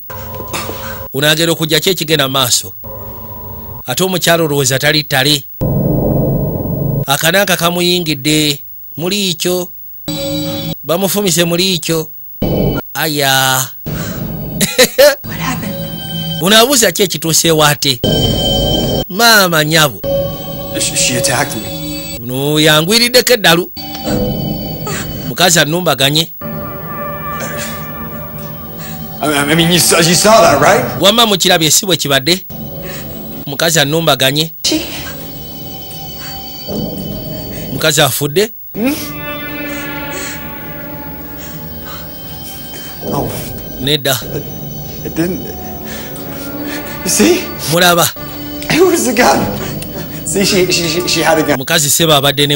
Unaagera okujja ki ekigenda mu maaso? Ate omukyalo olowooza tali ttale. Akananka kamuyingidde muli ikyo bamufumise muli ikyo aya. [LAUGHS] Unaabuuza ki ekituuseewo ate maama nyabo She, she attacked me. buno yangwiriddeko eddalu mukazi anumbaganye I mean, I mean you, saw, you saw that, right? wamma mukirabye si bwe kibadde mukazi anumbaganye She. mukazi afudde Oh, nedda it didn't. You see? mulaba It was a gun. See, she, she, she, she had a gun. omukazi seba abadde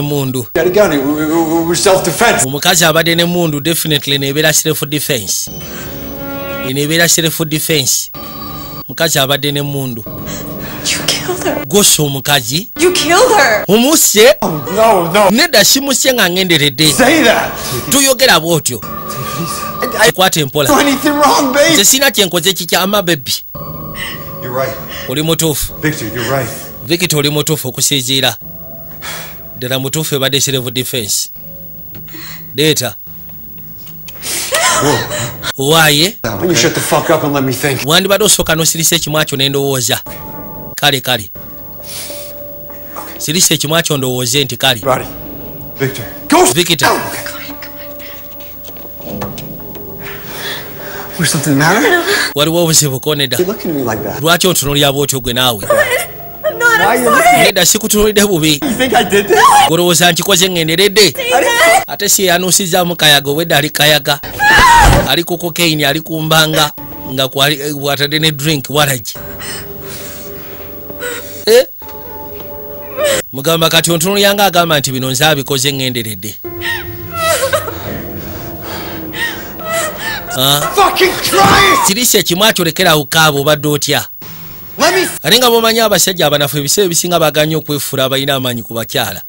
self-defense. omukazi abadde n'emmundu definitely neebeera self defense eneebeera self defense mukazi abadde her. gosa omukazi omuse no. nedda simusse nga ngenderedde tuyogera bwotyo do empola nze sina kyenkoze kikyama right. Oli mutuufu. Victor, vikiti oli mutuufu okusinziira. Ddala mutuufu ebadde self defense deeta. Think? wandibadde osooka nosirisa ekimwa kyo nendowooza. Kale kale. Sirisa ekimwa kyo ndowooze nti kale. Victor. Waliwo obuzibuko nedda You're looking at me like that. lwaki ontunuulira bwotyo gwe naawe? [LAUGHS] Why are you looking at nedda sikutunuulidde bubi. Me? You think I did this? golowooza nkikoze ŋŋenderedde ate si yanuusizaamu kayaga obwedda ali kayaga? Ali ku kokaini ali ku mbanga nga kwali- eh, watadde ne drink waragi Eh? mugamba kati ontunulyanga agamba nti bino nze abikoze ŋŋenderedde Kirisi ekimu akyolekera ukaaba obadde otya? Let me. ate nga bomanyi abasajja abanafu ebiseera ebisinga baganye okwefuula abalina amaanyi ku bakyala.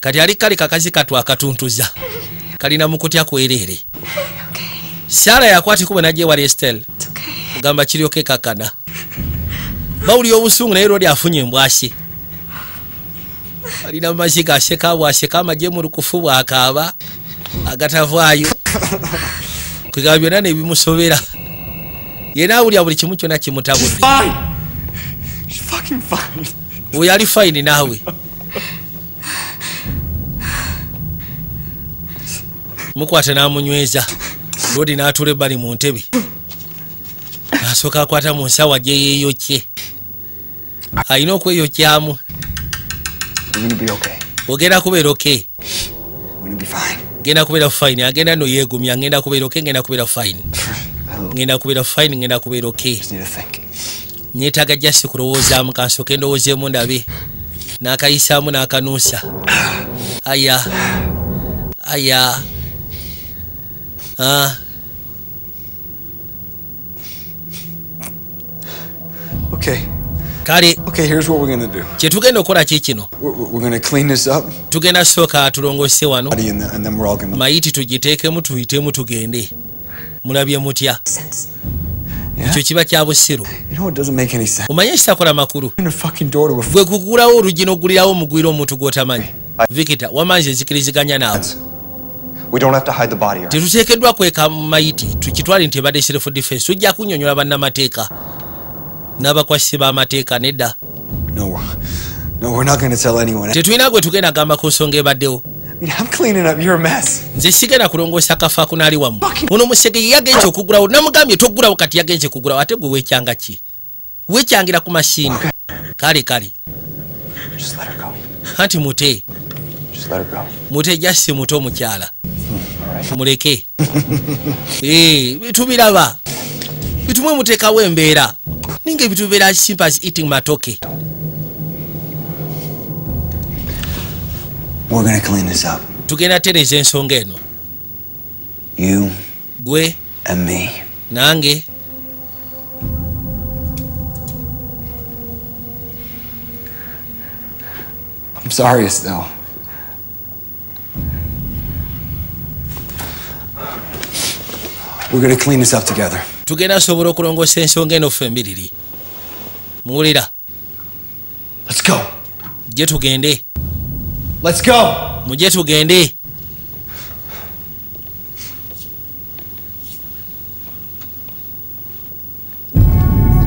Kati ali kale kakazi katw akatuntuza. Kalina mu kutya kwereere. Saara yakwata ekubo najewali estel gamba kiryoke kakana. Bawulira obusungu naye lwoli afunye embwasi alina mumaziga aseka bwaseka amagye mu lukufu bwakaaba agatavaayo [LAUGHS] kwegaba byonna nebimusobera yena awulira buli kimu kyonna kimutabudde oyo ali fayini naawe. Mukwata n'amunyweza. Lodi n'atula ebbali mu ntebe. Asooka akwata mu nsawa gye yeeyokye. Alina okweyokyamu. Ogenda kubeera oke Fine. genda kubeera fayini agenda no yeegumya ngenda kubeera oke ngenda kubeera fayini Hello. ngenda kubeera fayini ngenda kubeera oke nyetaaga jasi kulowoozaamu kansooke ndowoozeemu ndabe. N'akayisaamu n'akanuusa. [SIGHS] Aya. Aya kale Okay, here's what we're gonna do. kyetugenda okukola ki kino? We're, we're gonna clean this up, tugenda sooka tulongose wano. Buddy, and, then and then we're all gonna. mayiti tugiteekemu tuyitemu tugende. Mulabye mutya? Ekyo kiba kya busiru. You know, it doesn't make any sense. omanye ekitakola makulu? Gwe kugulawo olugi n'ogulirawo omugwira omuntu gw'otamanyi. Vikita wamanzi ezikiriziganya naawe? We don't have to hide the body. Right? tetuteekeddwa kweka mu mayiti tukitwale nti ebadde self defense tujja kunyonyola bannamateeka n'abakwasi b'amateeka nedda tetulina gwe tugenda gamba ku nsonga ebaddewo. Mean, I'm cleaning up. You're a mess. nze sigenda kulongoosa kafa akunaali wammwe ono musege ye yagenze okugulawo namugambye togulawo kati yagenze kugulawo ate gwe weekyanga ki? Weekyangira ku masiini kale kale. Anti mute. Mute jasi muto omukyala. Muleke. [LAUGHS] Eh, bitubiraba bitumwe muteekawo embeera ninga ebitubeera simple as eating matoke We're gonna clean this up. tugenda tereza ensonga eno You gwe and me. nange I'm sorry, Estelle. We're gonna clean this up together. Tugenda sobola okulongoosa ensonga eno ffe embiriri muwulira. Let's go. gye tugende. Let's go. mujye tugende.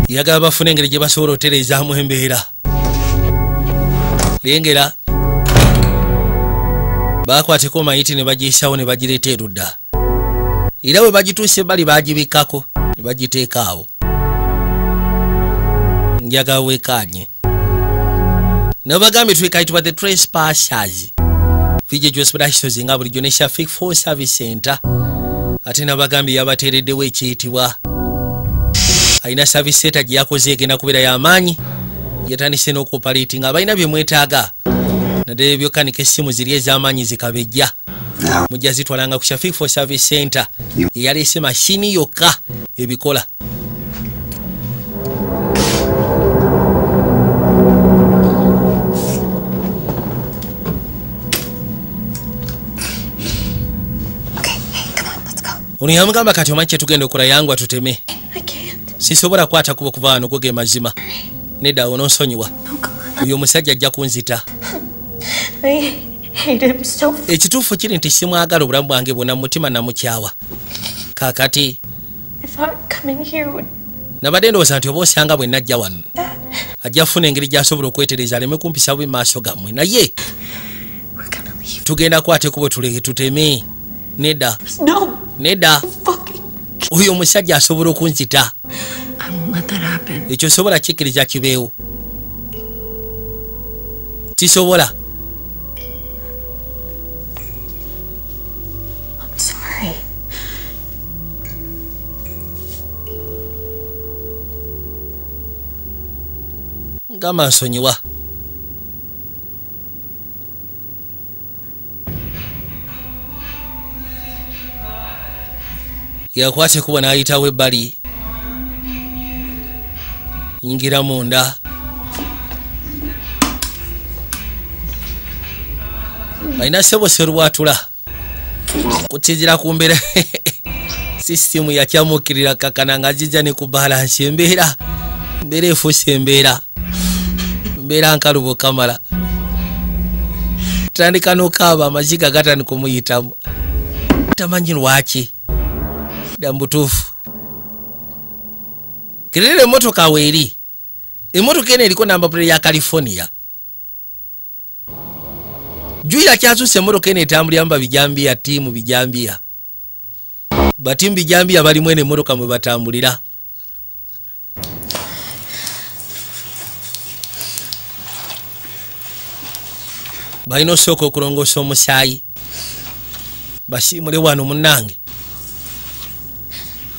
Yagala bafune engeri gye basobola oterezaamu embeera. Lengera. Bakwateko mayiti ne bagiyisawo ne bagireeta erudda. Era bwe bagituuse bali bagibikkako ne bagiteeka awo. Njagala wekanye nabagambye twekayitibwa the trespassers. Vijja gyosipulahisozi nga bulijjo ne shafik for service center ate nabagambye yabateereddewo ekiyitibwa. Alina service center gye yakoze egenda kubeera y'amaanyi yatandise n'okopalati nga balina bye mwetaaga naddala byokkanika essimu ziri ez'amaanyi zikabejja mujja zitwalanga ku shafik for service center. Eyaleese mashini yokka ebikola. Ono yamugamba kati omanyi kyetugenda okukola yangwa tuteme I can't. sisobola kukwata kuba okuva wano go ge mazima. Nedda ononsonyiwa oyo omusajja ajja kunzita Ekituufu kiri nti simwagala obulamu bwange bwonna mu mutima namukyawa kaakati I thought coming here would. nabadde ndowooza nti oba osanga bwe najja wano ajja kufuna engeri gy'asobola okwetereza aleme kumpisa bwe maaso gammwe naye. Tugenda kwate kubo tuleke tuteme. Nedda. No! nedda. Oyo omusajja asobola okunzita. Ekyo sobola kikkiriza kibeewo. Kisobola ngamba nsonyiwa yakwata kuba n'ayitawo ebbali. Yingira munda. Alina sebo serwatula kukizira ku mbeera [LAUGHS] sisitimu yakyamukirira kakana nga jijja ne ku balansi embeera. Embeera efuuse embeera mbeera nkalubo kamala. Tandika nokaaba amaziga gatandika omuyitamu tamanyi lwaki? Dda mubutuufu kerera emotoka weeri emotoka eno eriko nambapule ya california. Juira kyasuse emotoka eno etambulira mu babijambiya tiimu bijambiya. Batiimu bijambiya balimu eno emotoka mwe batambulira balina osooka okulongoosa omusaayi. Basiimule wano munnange.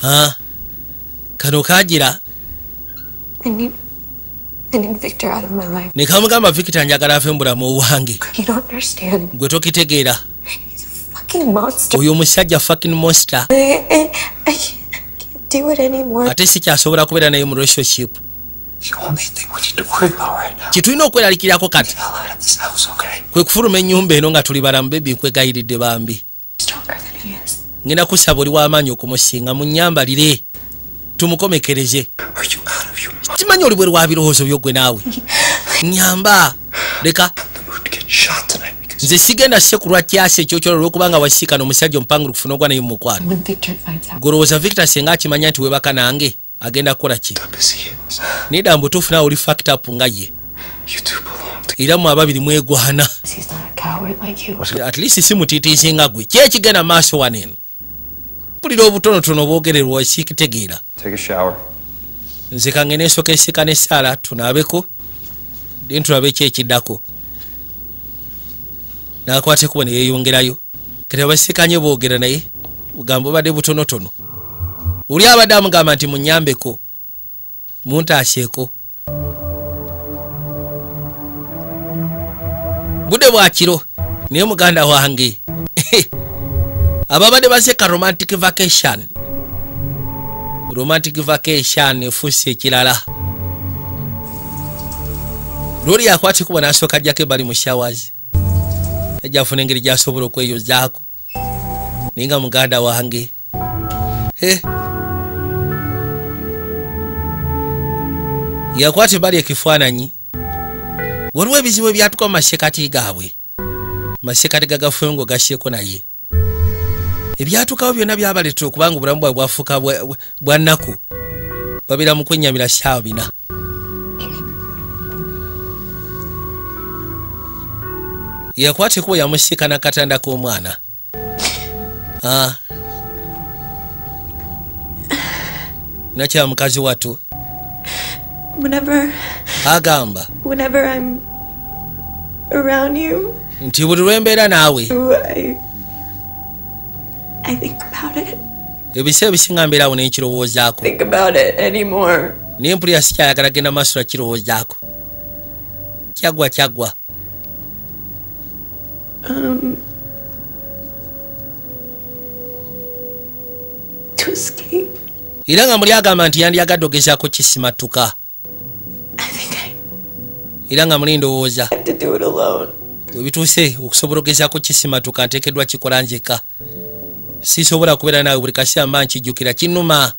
Ah, kano kagira need Victor njagala afe mu bulamu obwange. You don't understand. gwe tokitegeera. Oyo omusajja fucking monster. Ate sikyasobola kubeera naye mu relationship Kitulina okweralikirako kati? Kwe kufuluma ennyumba eno nga tuli balamu bebi nkwegayiridde bambi. Ngenda kusaba oli w'amaanyi okumusinga munyambalire tumukomekereze kimanyi oli bwe lwa birowoozo byogwe naawe? Nyamba leka. Nze sigenda se ku lwa kyasi ekyokyolo olwokubanga wasiikana omusajja omupangulu kufuna ogwa naye mu mukwano. When Victor finds out. golowooza victor senga akimanya nti webaka nange agenda kukola ki? Busy is. nida mbutuufu naawe oli factap nga ye. Era mu ababiri mwegwana. At least si mutiitiisi nga gwe. Ki ekigenda maaso wano eno? Mpulira obutonotono obwogererwa sikitegeera Take a shower. nze kange nensoka esika nesaala tunaabeko. Then tulabe ki ekiddako. Nakwate kuba neyeyongerayo kati abasikanye boogera naye bugambo badde butonotono oli abadde amugamba nti munyambeko muntaaseeko budde bwakiro naye muganda wange. [LAUGHS] Ababadde baseka romantic vacation. Romantic vacation efuuse ekirala. Looli yakwate kuba nasooka ajjako ebali mu showers ajja afuna engeri gyasobola okweyozaako. Naye nga muganda wange. Eh. Yakwata ebali ekifaananyi waliwo ebizibu ebyatuka mu masekati gaabwe. Masekati gagafuengo gasyeko naye. Ebyatukawo byonna byabaleetera okubanga obulamu bwabwe bwafuuka bwa- nnaku. Babeera mu kwennyamira saawa bina. Yakwata ekuba yamusiika nakatanda k'omwana. Ah. nakya mukazi Whenever, agamba. whenever I'm around you, nti buli lwembeera naawe I, think about it. ebiseera ebisinga mbeerawo nenkirowoozaako Think about it anymore. naye mpulira sikyayagala genda maaso nakirowoozaako kyagwa kyagwa. Um, era nga muli agamba nti yandyagadde ogezaako kisimatuka era nga muli ndowooza. To do it alone. webituuse okusobola ogezaako kisimatuka nteekeddwa kikola njeka. Sisobola kubeera naawe buli kaseera mba nkijjukira kinnuma.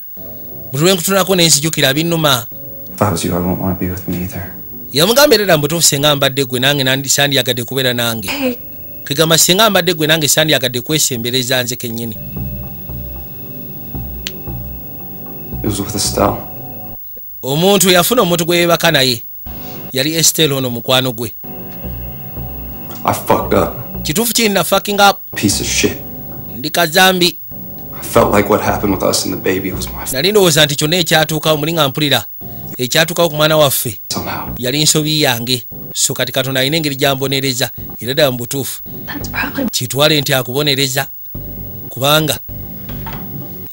Buli lwenkutunako nenzijjukira binnuma. If I was you, I wouldn't want to be with me either. yamugamba era mbutuufu senga mbadde gwe nange sandyagadde kubeera nange. Kegamba senga mbadde gwe nange sandyagadde kwesembereza nze kennyini. Omuntu yafuna omuntu gwe yeebaka naye yali estel ono mukwano gwe. I fucked up. kituufu kiri na fucking up. Piece of shit. ndi kazambi. I felt like what happened with us and the baby was my fault nali ndowooza nti kyonna ekyatuukawo muli nga mpulira. Ekyatuukawo ku mwana waffe. Somehow. yali nsobi yange. So kati katonda alina engeri gyambonereza. Era ddala mu butuufu. Kitwale nti akubonereza. Kubanga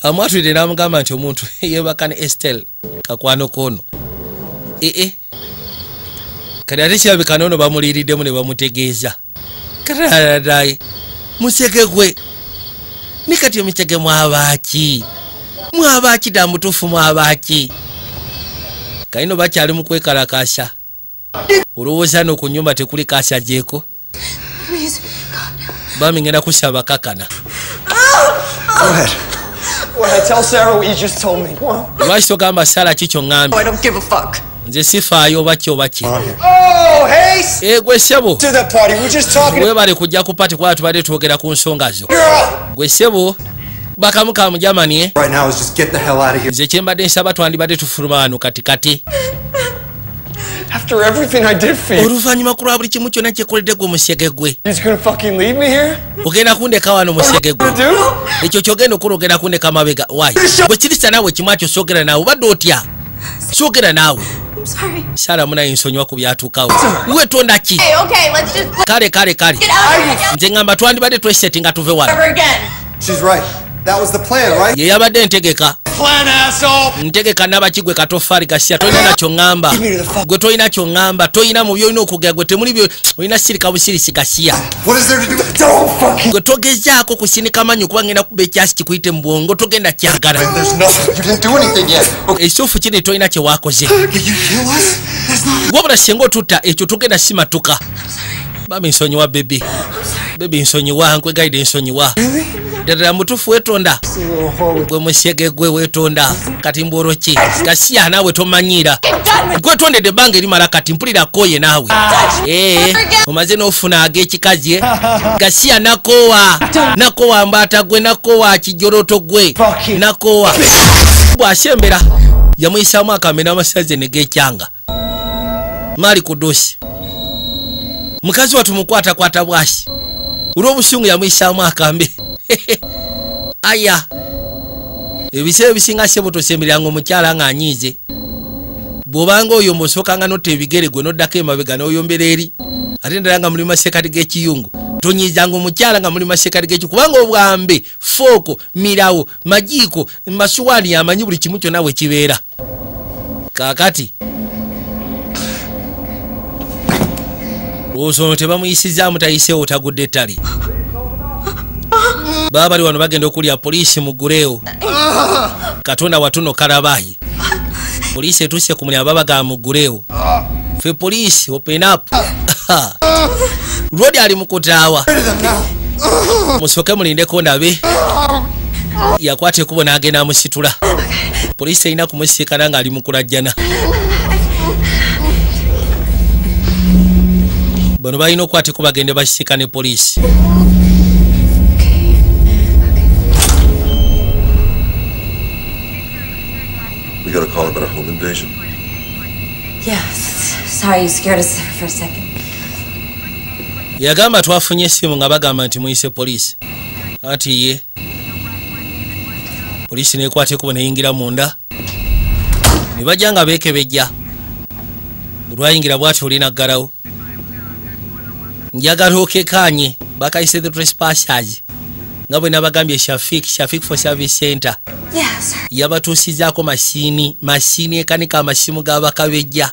amwatulire n'amugamba nti omuntu [LAUGHS] yeebaka ne estel kakwano koono. Ee kati ate kirabika noono bamuliiriddemu ne bamutegeeza kataladaye museke gwe ni kati omuseke mwabaaki mwabaaki dda mutuufu mwabaaki kalino bakyali mu kwekalakasa olowooza no ku nyumba tekuli kasa jeeko bami ngenda kusaba kakana Go ahead. Go ahead. Tell Sarah what you just told me. Come on. lwaki togamba sala kikyo ŋŋambye Nze sifaayo oba ki oba ki Oh, hey! egwe ssebo To that party. We're just talking. webale kujja ku pati kuba tubadde twogera ku nsonga zo Girl! gwe ssebo bakamu ka mujamani eh? Right now is just get the hell out of here. nze kyembadde nsaba twandibadde tufuluma wano katikati After everything I did for you, oluvannyuma ku lwa buli kimu kyonna kyekoledde gwe musege gwe you're just gonna fucking leave me here? ogenda kundeka wano musege gwe What do? ekyo kyogenda okola ogenda kundeka mabega wayi bwe kirisa naawe kimu akyo soogera naawe obadde otya soogera naawe I'm sorry. saalamu naye nsonyiwa ku byatuukawo wetonda ki? Hey, okay, let's just kale kale kale. Nze ŋŋamba twandibadde tweseti nga tuve wano. Never again. Ntegeka nabaki gwe katofaali gasya tolina nakyo ŋŋamba gwe tolina kyoŋŋamba tolina mu byolina okugera gwe temuli byo olina sirika busirisi fucking. gwe togezaako kusinika manyi okuba ngenda kuba ekyasi kikuyite mu bwongo togenda kyagala. Ekituufu kiri tolina not. wabula singa otutta ekyo togenda simatuka. Bami nsonyiwa bebi bebi nsonyiwa nkwegaide nsonyiwa ddala mutufu wetonda. Gwe musege gwe wetonda. Kati mbwolo ki? Gasiya naawe tomanyira. Gwetondedde ebbanga erimala kati mpulira koye naawe. Ee omaze n'ofuna ag'ekikazi gasiya nakowa nakowa mbaata gwe nakowa kijoloto gwe. Nakowa bw'asembera yamuyisaamu akambe n'amasaze ne gekyanga. Maali kudusi mukazi watu mukwatakwata bwasi olw'obusungu yamuyisaamu akambe [LAUGHS] aya ebiseera ebisinga sebo tosembereranga omukyala ng'anyiize bw'obanga oyomba osookanga notta ebigere gwe noddako emabega n'oyombera eri ate ndala nga muli masekati g'ekiyungu tonyiizanga omukyala nga muli masekati g'eki kubanga obwambe fooko mirawo majiiko masuwaani yamanyi buli kimu kyonna bwe kibeera kaakati olowooza ono tebamuyisizaamu tayiseewo tagudde ettale. Baba bali wano bagenda okulya poliisi mugguleewo katonda watuno kalabaayi poliisi etuuse ku mulimu babagaa mugguleewo fe poliisi openapu lwodi ali mukutaawa musooke mulindeko ndabe. Yakwata ekubo n'agenda amusitula. Poliisi erina kumusiikana ng'ali mukulajjana bano balina okukwata eko bagende bakisiika ne poliisi We got a call about a home invasion. Yes. Sorry, you scared us [LAUGHS] for a second. yagamba twafunye essimu nga bagamba nti muyise poliisi anti ye poliisi nekwata ekubo neyingira munda ne bajja nga beekebejja olwayingira bwati olinaggalawo njagala okekanye bakayise the trespassers nga bwe nabagambye shafik shafik for service center. Yes. yabatuusizaako masiini masiini ekanika amasimu g'abakabejja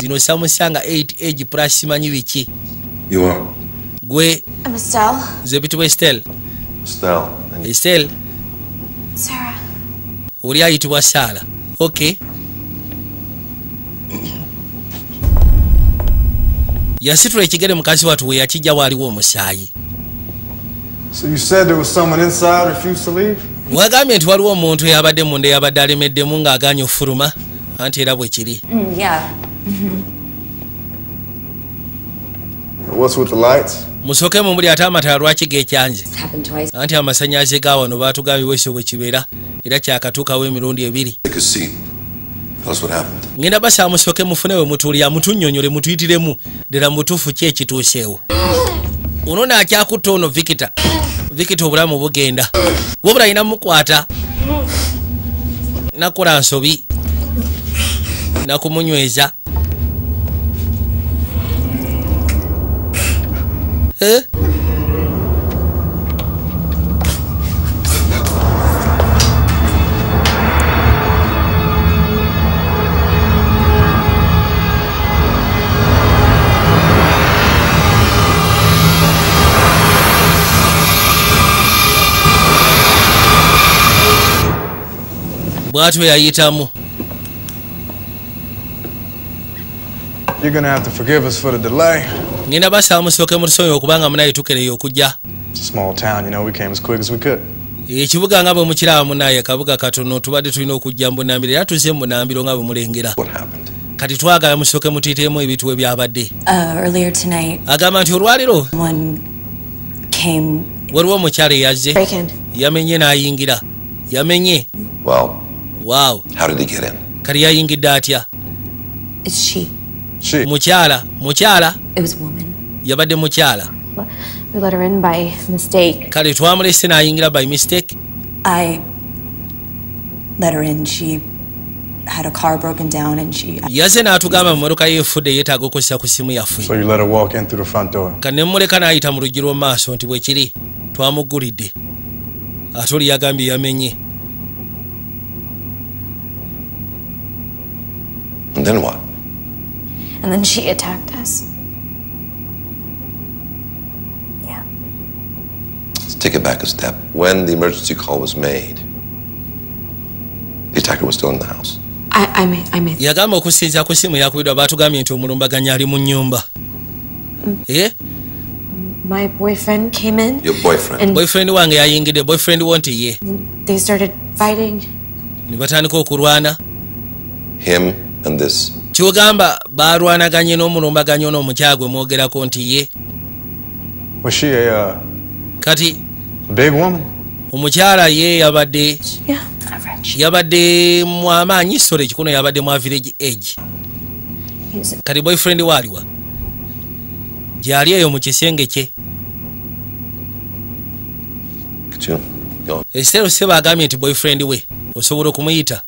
zino samusanga 8 age plus simanyi biki? Gwe nze bitibwa estel estel oli ayitibwa saala ok yasitula ekigere mukazi watu we yakijja waaliwo omusaayi So you said there was someone inside refused to leave? wagambye nti waliwo omuntu eyabadde munda eyabadde alemeddemu ng'aganye ofuluma anti era bwe kiri Mm, yeah. What's with the lights? musooke mumuli ate amatala lwaki gekyanje It's happened twice. anti amasanyalaze ga wano baatugambye bwesio bwe kibeera era kyakatuukawo emirundi ebiri ngenda basa musooke mufune we mutuulira mutunnyonnyole mutuyitiremu ddala mu butuufu ki ekituuseewo ono naakyakutta ono vikita vikita obulamu bugenda. Wabula alina mukwata nakola nsobi nakumunyweza Eh? The delay. ngenda basaba musooke mutusonyi okubanga munaye tukereyo okujja. It's a small town, you know, we came as quick as we could. ekibuga nga bwe mukiraba munaye kabuga katono tubadde tulina okujja mbunambiro era tuzze mbunambiro nga bwe mulengera. Kati twagala musooke mutiitemu ebintu we byabadde. Uh, earlier tonight, agamba nti olwaliro? one came. waliwo omukyala eyazze. Yamenye n'ayingira. Yamenye. Well, waaw how did he get in? kati yayingidde atya It's she. She. mukyala mukyala It was a woman. yabadde mukyala We let her in by mistake. kale twamulese n'ayingira by mistake I let her in. She had a car broken down and she. yazze n'atugamba mu motoka yeefudde yeetaaga okussa ku simu yaffe So you let her walk in through the front door. kati ne mmuleka n'ayita mu luggi lw'omu maaso nti bwe kiri twamuggulidde ate oli yagambye yamenye And then what? And then she attacked us. Yeah. Let's take it back a step. When the emergency call was made, the attacker was still in the house. I, I made, I made. yagamba okusinziira ku simu yakubiddwa baatugambye nti omulumbaganya ali mu nnyumba Eh? My boyfriend came in. Your boyfriend. And boyfriend wange yayingidde boyfriend wo nti ye they started fighting. ne batandika okulwana Him and this. kyogamba baalwanaganye n'omulumbaganya n'omukyala gwe mwogerako nti ye. Uh, kati big woman? omukyala ye yabadde Yeah. yabadde mwamaanyi sore ekikono yabadde mwa village age. Kati boyfriend waaliwa gyali eyo mu kisenge kye. Ekiseera se baagambye nti boyfriend we osobola okumuyita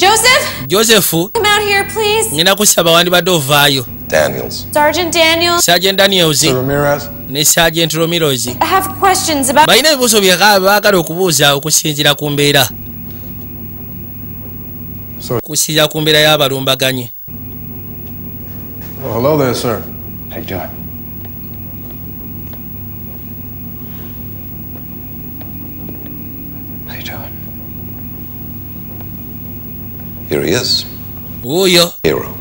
Joseph, joseph come out here, please. ngenda kusaba wandibadde ovaayo Daniels. Sergeant Daniels. sergeant daniels Ramirez? ne sergeant romiros I have questions about. balina ebibuuzo byeka baagala okubuuza okusinziira ku mbeera kusinziira ku mbeera y'abalumbaganye Well, hello there, sir. How you doing? Here he is. wuuyo Hero.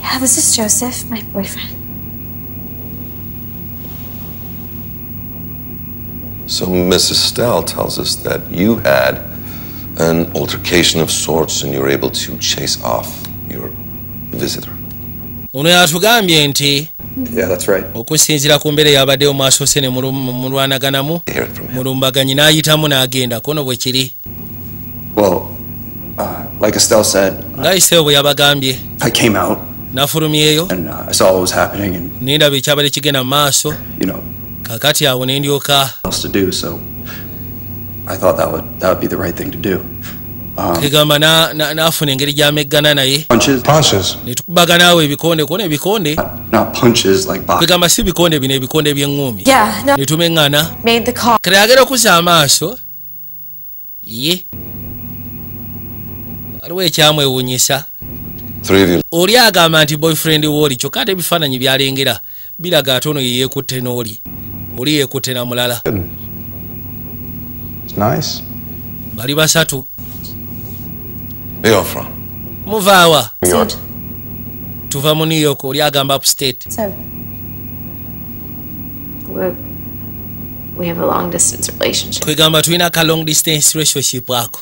Yeah, this is Joseph, my boyfriend. So Mrs. Stell tells us that you had an altercation of sorts and you were able to chase off your visitor. ono yatugambye nti Yeah, that's right. okusinziira ku mbeera eyabaddeyo mwasose ne mulwanaganamu Hear it from him. mulumbaganyi n'ayitamu n'agenda kono bwe kiri Well, uh, like Estelle said, ng'ayiseewo bwe yabagambye. I came out n'afulumyeyo and uh, I saw what was happening and, nendaba ekyabadde kigenda mu maaso. you know, kakati awo ne ndyoka. else to do, so I thought that would that would be the right thing to do. Um, kegamba n'afuna engeri gy'ameggana naye. punches, Punches. ne ebikonde kona ebikonde. Not punches like boxing. si bikonde bino ebikonde by'eŋŋumi Yeah, no. Made the call. kale agera okuza amaaso. Ye waliwo ekyamwewunyisa oli agamba nti boyfriend wooli kyokka ate ebifaananyi byalengera. Biraga ate ono ye yeekutte n'oli. Oli yeekutte na mulala. It's nice. bali basatu. Where you from? muvaawa tuva mu new york oli agamba upstate. So. We're, we have a long distance relationship. kwegamba tulina ka long distance relationship ako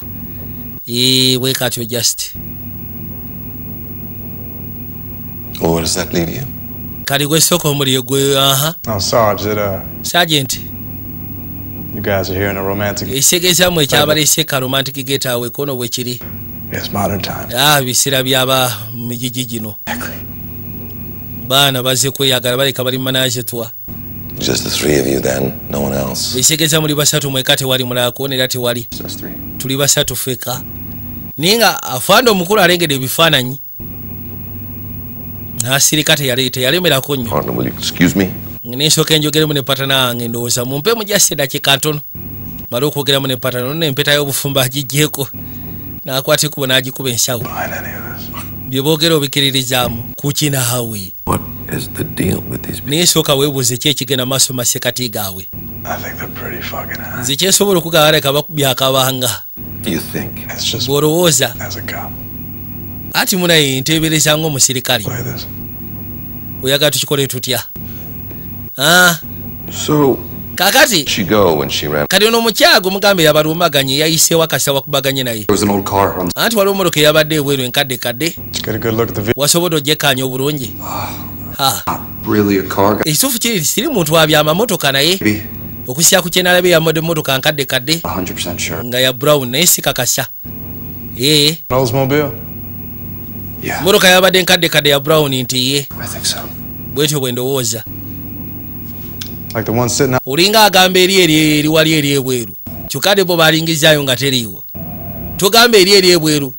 Ee, bwe katyo just where does that leave you? kali gwe sooka omuliro gwe aha. A romantic. ekitegeezamu ekyabalese ka romantic getaawe kono bwe kiri. Ah biseera byaba mu mijiji gino. Baana bazze kweyagala baleka bali managetwa Just the three of you then, no one else. ekitegeeza muli basatu mweka tewali mulala kuwonera tewali three. tuli basatu feka naye nga afande omukulu alengedde ebifaananyi nasirika teyale- teyalemerako nnyo Partner, will you excuse me? nensooka enjogeremu ne patana wange ndowooza mumpe mujasi eddakiika ntono male okwogeramu ne patana nona empeta y'obufumbo agigyeko nakwata ekubo n'agikuba ensawo bye boogera kuchina kukinaawe What naye sooka weebuuze ki ekigenda maaso masekati gaabwe I think they're pretty fucking high. nze kyensobola okugaba leka bakubya akabanga You think? It's just bw'olowooza as a cop. ati munaye nteebereza ng'omusirikale oyagala tukikole tutya Ah, So, kakati she go when she ran. kati ono omukyago mugambe yabalumbaganye yayiseewo akasa wakubaganye naye There was an old car on anti waliwo emotoka eyabadde ebweru enkadde kadde Let's get a good look at the vehicle. wasobodde ogyekkaanya obulungi Really a car. ekituufu kiri siri muntu abyamamotoka naye? Maybe. Okusya ku kyenalabye yamodde emotoka nkadde kadde. 100% sure. nga ya brown naye si kakasa ee An Oldsmobile? Yeah, motoka yabadde nkadde kadde ya brown nti ye. I think so. bwetyo bwe ndowooza. Like the one sitting out. olinga agamba eri eri eri wali eri ebweru. Kyokka bo balingizaayo nga teriiwo. Togamba eri eri ebweru.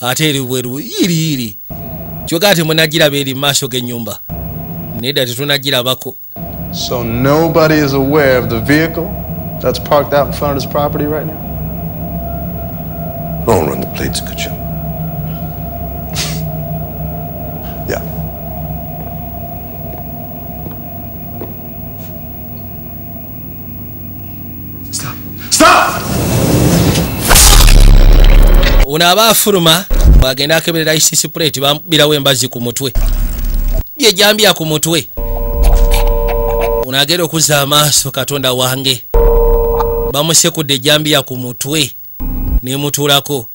Ate eri bweru iri iri kyokka ate munagiraba eri mu maaso g'ennyumba nedda tetunagirabako So nobody is aware of the vehicle that's parked out in front of this property right now? Don't run the plates, could you? [LAUGHS] Yeah. ono aba afuluma bwagenda akeberera isisi puleti bamubirawo embazi ku mutwe. Yejambya ku mutwe. Ono agenda okuzza amaaso katonda wange. Bamusekudde ejambiya ku mutwe. Nemutuulako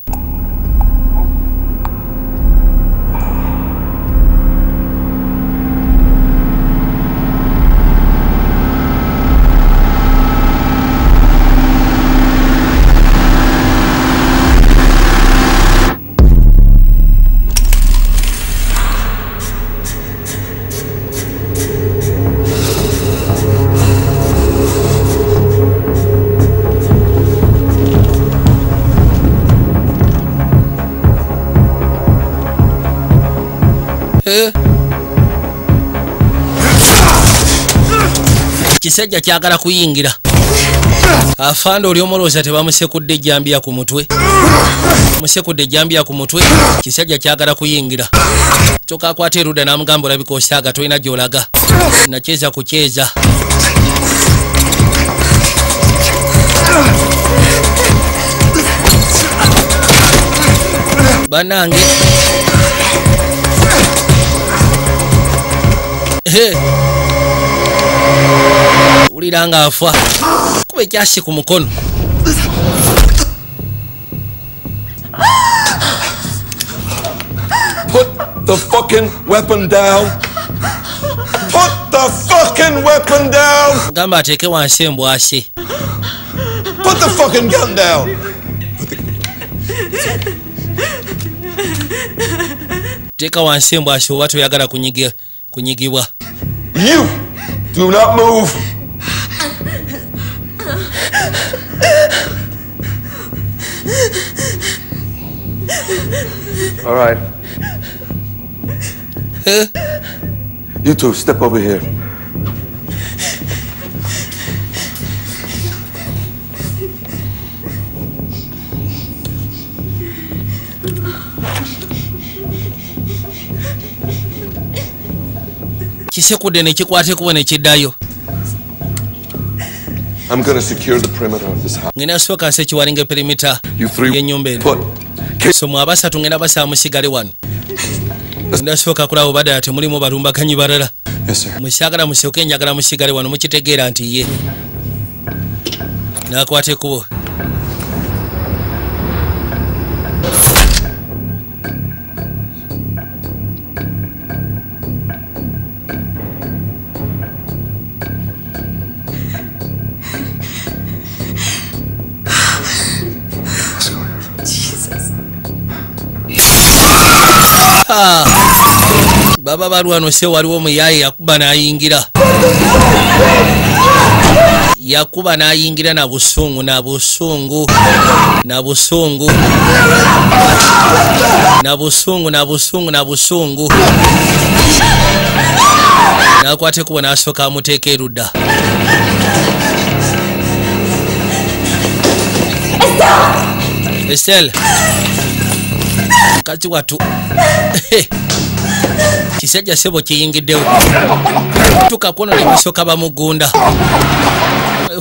kisajja kyagala kuyingira. Afande oli omulowooza tebamusekudde ejambiya ku mutwe. Musekudde ejambiya ku mutwe kisajja kyagala kuyingira. Kyokka akwata erudda n'amugamba olabika osaaga tolina gy'olaga. Nakyeza kukyeza bannange. Ehe. Wulira nga afa kuba ekyasi ku mukono Put the fucking weapon down. Put the fucking weapon down. gamba ateeke wansi embwasi Put the fucking gun down. teeka wansi embwasi oba toyagala kunyigibwa You do not move. All right. You two, step over here. kisekudde ne kikwata ekubo ne kiddayo I'm gonna secure the perimeter of this house. ngenda ekiwalinga eperimita You three, y'ennyumba eno. so mwe abasatu ngenda basaba musigale wano. Ngenda sooka kulaba badala temulimu balumbaganyi balala. Yes, sir. musyagala musooke njagala musigale wano mukitegeera nti ye. Nakwata ekubo baba balwano se waliwo muyaye yakuba n'ayingira. Yakuba n'ayingira na busungu na busungu na busungu. Na busungu na busungu na busungu. Nakwate kuba n'asooka amuteeka erudda. Estel mukazi watu. [LAUGHS] Kisajja sebo kiyingiddewo tukakono ne basooka bamugunda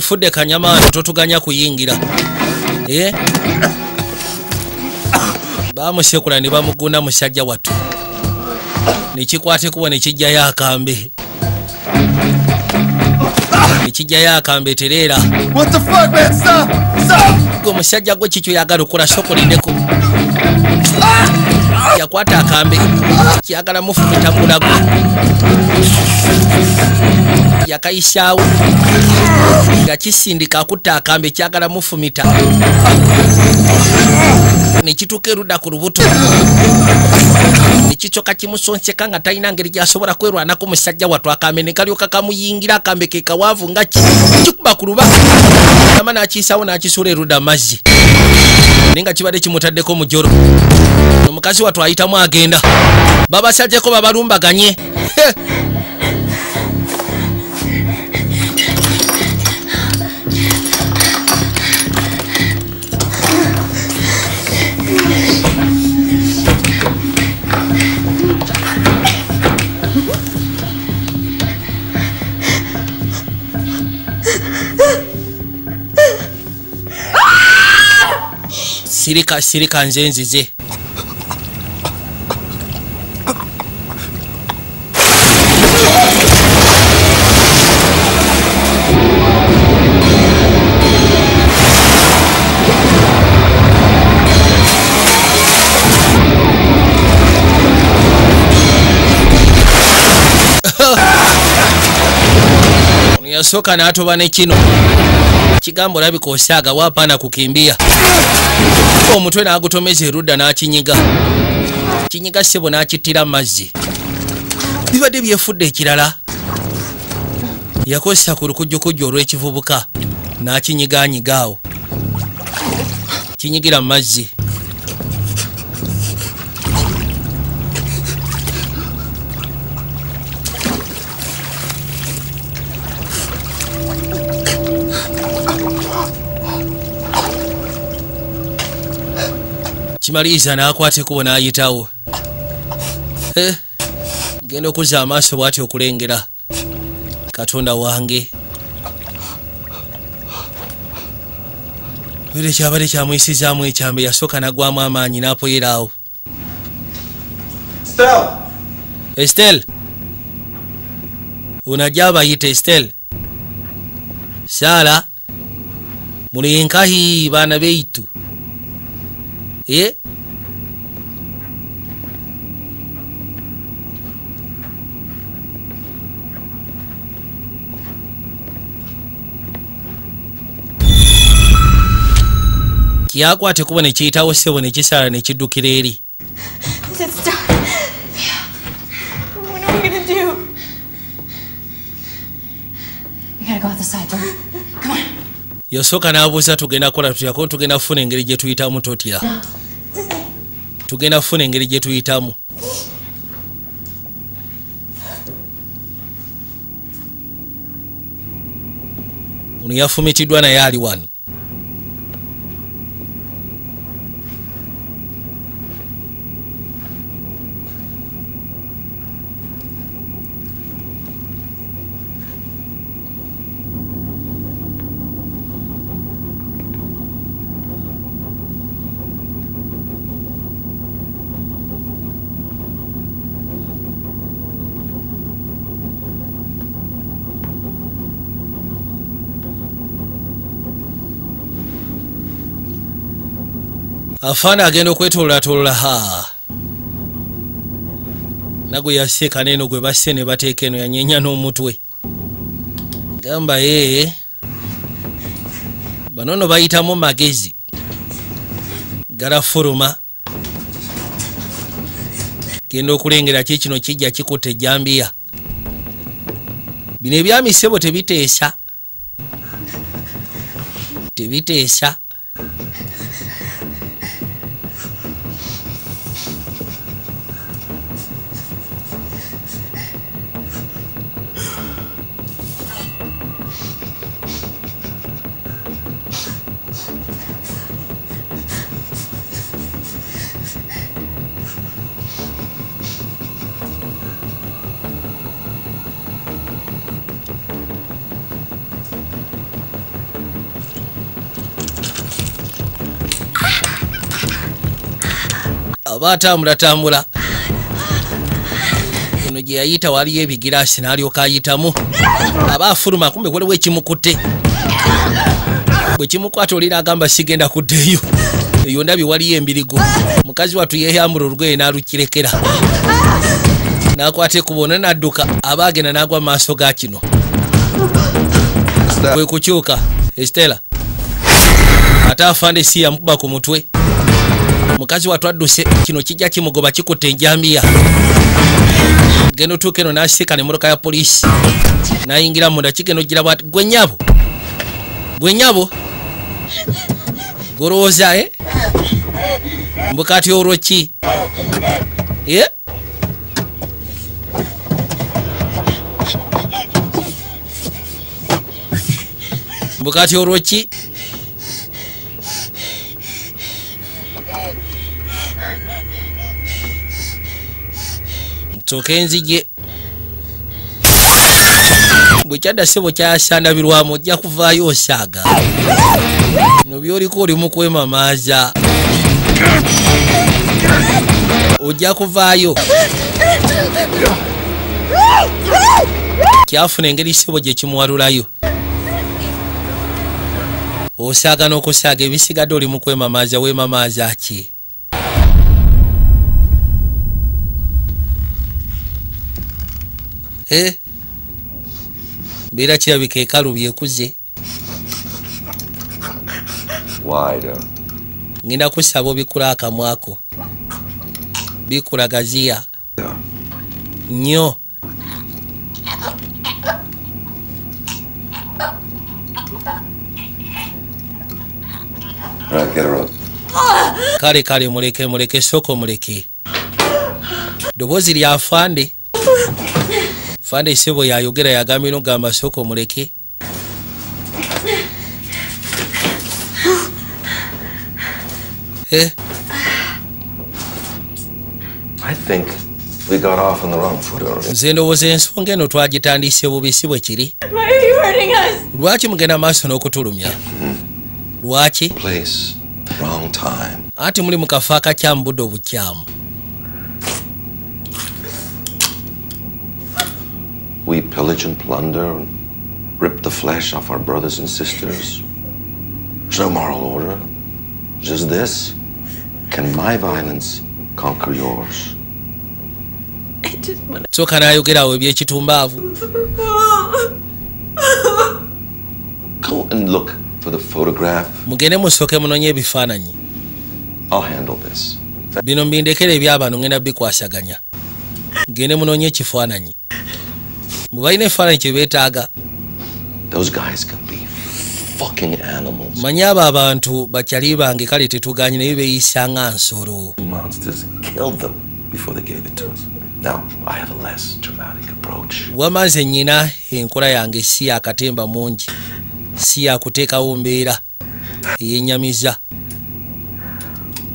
fudde kanyama wano totuganya kuyingira. Eh? bamusekula ne bamugunda musajja wattu nekikwate kuba nekijjayo akambe nekijjayo akambe tereera gwe musajja gwe kikyo yagala okola sokolindeko yakwata akambe. Kyagala mufumita mulago yakayisaawo. Nga kisindika akutta akambe kyagala mufumita. Nekituuka erudda ku lubuto. Nekicoka kimusonseka nga talina ngeri gyasobola kwerwanako musajja wattu akambe. Ne kalyoka kamuyingira akambe ke kawaavu nga ki kikuba ku luba. Ama nakiyisaawo nakisuula erudda mazzi naye nga kibadde kimutaddeko mujoro omukazi wattu ayitamu agenda. Babasagyeko babalumbaganye. Sirika sirika nze nzize yasooka n'atoba ne kino. Kigambo olabika osaaga wapaana kukimbia. Omutwe n'agutomeza erudda n'akinyiga. Kinyiga ssebo n'akittira mazzi. Bibadde byefudde ekirala. Yakozesa ku lukujjukujju olw'ekivubuka n'akinyiganyiga awo kinyigira mu mazzi kimaliriza n'akwata ekkubo n'ayitawo. Eh, genda okuzza amaaso bw'ati okulengera. Katonda wange. Bire kyabadde kyamuyisizaamu ekyambe yasooka nagwamu amaanyi n'apoyeraawo estel unajja abayita estel saala mulinkahi baana beitu. Ye go out the side door. Come on. yasooka n'abuuza tugenda kukola tutyako tugenda kufuna engeri gye tuyitamu totya tugenda kufuna engeri gye tuyitamu ono yafumitiddwa naye ali wano afaana agenda okwetololatolola ha. Nagwe yaseeka neeno gwe basse ne bateeka eno yanyenya n'omutwe. Gamba ye bano no bayitamu magezi. Galafuluma genda okulengera ki kino kijja kikutta ejjambiya. Bino ebyamisebo tebiteesa. Tebiteesa aba atambulatambula eno gye yayita waliyo ebigiraasi n'alyoka ayitamu. Aba afuluma kumbe waliwo ekimukutte. Bwe kimukwata olira agamba sigenda kuddeeyo eyo ndabye waliyo embirigo. Mukazi wattu yeeyambula olugoye n'alukirekera. N'akwata ekubona n'adduka aba agenda n'agwa mu maaso ga kino. Kwe kukyuka estela ate afande si yamukuba ku mutwe mukazi wattu adduse kino kijja kimugoba kikutta enjambiya. Genda otuuka eno n'asika nemotoka ya poliisi. N'ayingira munda kigenda ogira bwati gwe nyabo gwe nyabo golowooza e mbukati olwo ki? Ye mbukati olwo ki nsooka enzige bwe kyadda sebo kyasandabirwamu ojja kuvaayo osaaga. No byoliko oli mu kwemamaaza. Ojja kuvaayo. Kyafuna engeri sebo gye kimuwalulayo osaaga n'okusaaga ebisigadde oli mu kwemamaaza weemamaaza ki mbeera kirabika ekalu byekuze ngenda kusaba obikula akamwako bikula gaziya. Nnyo. Kale kale muleke muleke soko muleke. Ddoboozi lya fande sebo yayogera yagambye nogamba soko muleke Eh, I think we got off on the wrong foot earlier. nze ndowooza ensonga eno twagitandise bubi si bwe kiri. Why are you hurting us? lwaki mugenda maaso n'okutulumya? Lwaki? Wrong time. anti muli mu kafo akakyamu budde obukyamu We pillage and plunder, and rip the flesh off our brothers and sisters. There's no moral order. Just this. Can my violence conquer yours? soka n'ayogerawo ebyekitumbaavu Go and look for the photograph. mugende musooke munoonye ebifaananyi I'll handle this. bino mbindekera ebyabano ngenda bikwasaganya gende munoonye ekifaananyi bwe balina ekifaananyi kye beetaaga Those guys can be fucking animals. manye abo abantu bakyali bange kale tetuganye naye beeyisa nga nsolo Monsters killed them before they gave it to us. Now, I have a less dramatic approach. wamaze nnyina enkola yange si yakatemba mungi si yakuteekawo mbeera eyennyamiza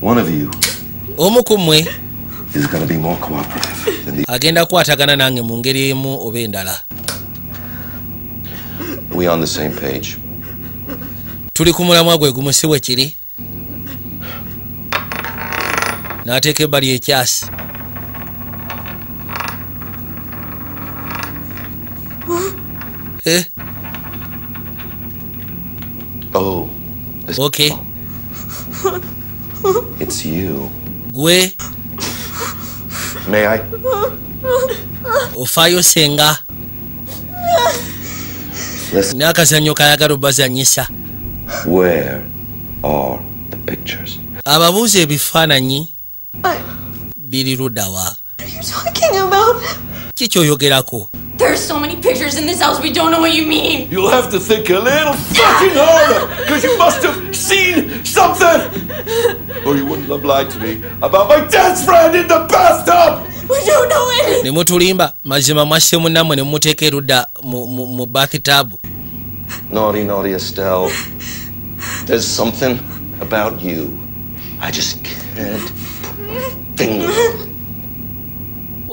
One of you omu ku mmwe is going to be more cooperative than the. agenda kukwatagana nange mu ngeri emu oba endala Are we on the same page? tuli ku mulamwa gwe gumu si bwe kiri n'ateeka ebbali ekyasi Eh, Oh, okay [LAUGHS] it's you. gwe May I? ofaayo senga Listen, n'akazannyo kayagala obbazanyisa where are the pictures? ababuuza ebifaananyi biri luddawa are you talking about? kikyoyogerako There's so many pictures in this house, we don't know what you mean. You'll have to think a little fucking harder, because you must have seen something! Or you wouldn't have lied to me about my dad's friend in the bathtub! We don't know anything. ne mutulimba mazima mwasse munnammwe ne mumuteeka erudda mu- mu mu bathtub Naughty, naughty Estelle. There's something about you. I just can't finger.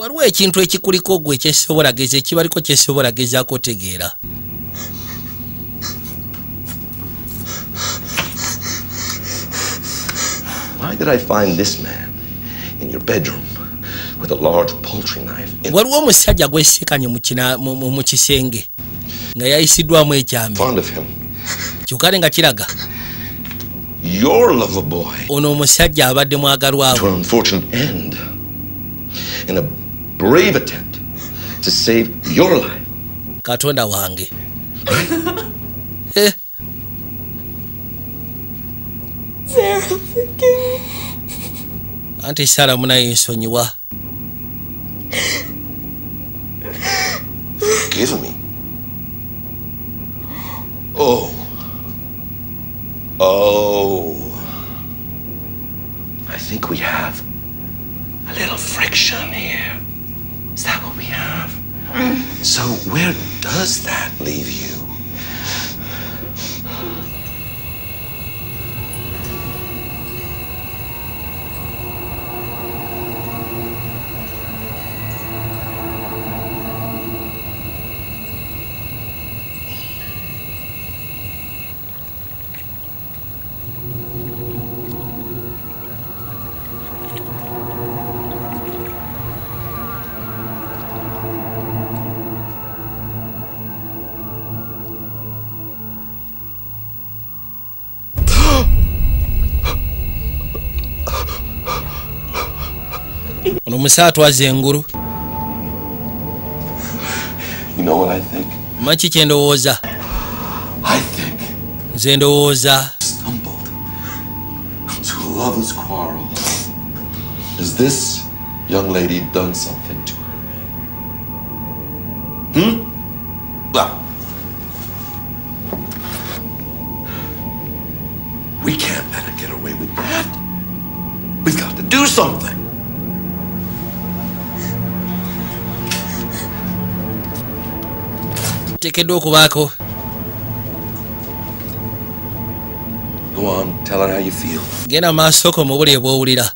Waliwo ekintu ekikuliko gwe kyesobola geza ekibaliko kyesobola gezaako tegeera Why did I find this man in your bedroom with a large poultry knife? Waliwo omusajja gwesikanye mu kisenge nga yayisiddwamu ekyambi front of him. kyokale nga kiraga Your lover boy ono omusajja abadde to mwagalwawo an unfortunate end in a brave attempt to save your life. katonda wange [LAUGHS] Eh, Sarah, forgive me. anti sara munaye nsonyiwa Give me. Oh. Oh. I think we have a little friction here. Is that what we have? So, where does that leave you? Atwaza engulu You know what I think? maki kyendowooza I think nze ndowooza stumbled to a lover's quarrel. Has this young lady done something to her? Hmm? Well, we can't let her get away with that. We've got to do something. Teekeddwa okubaako. Genda mu buli bwowulira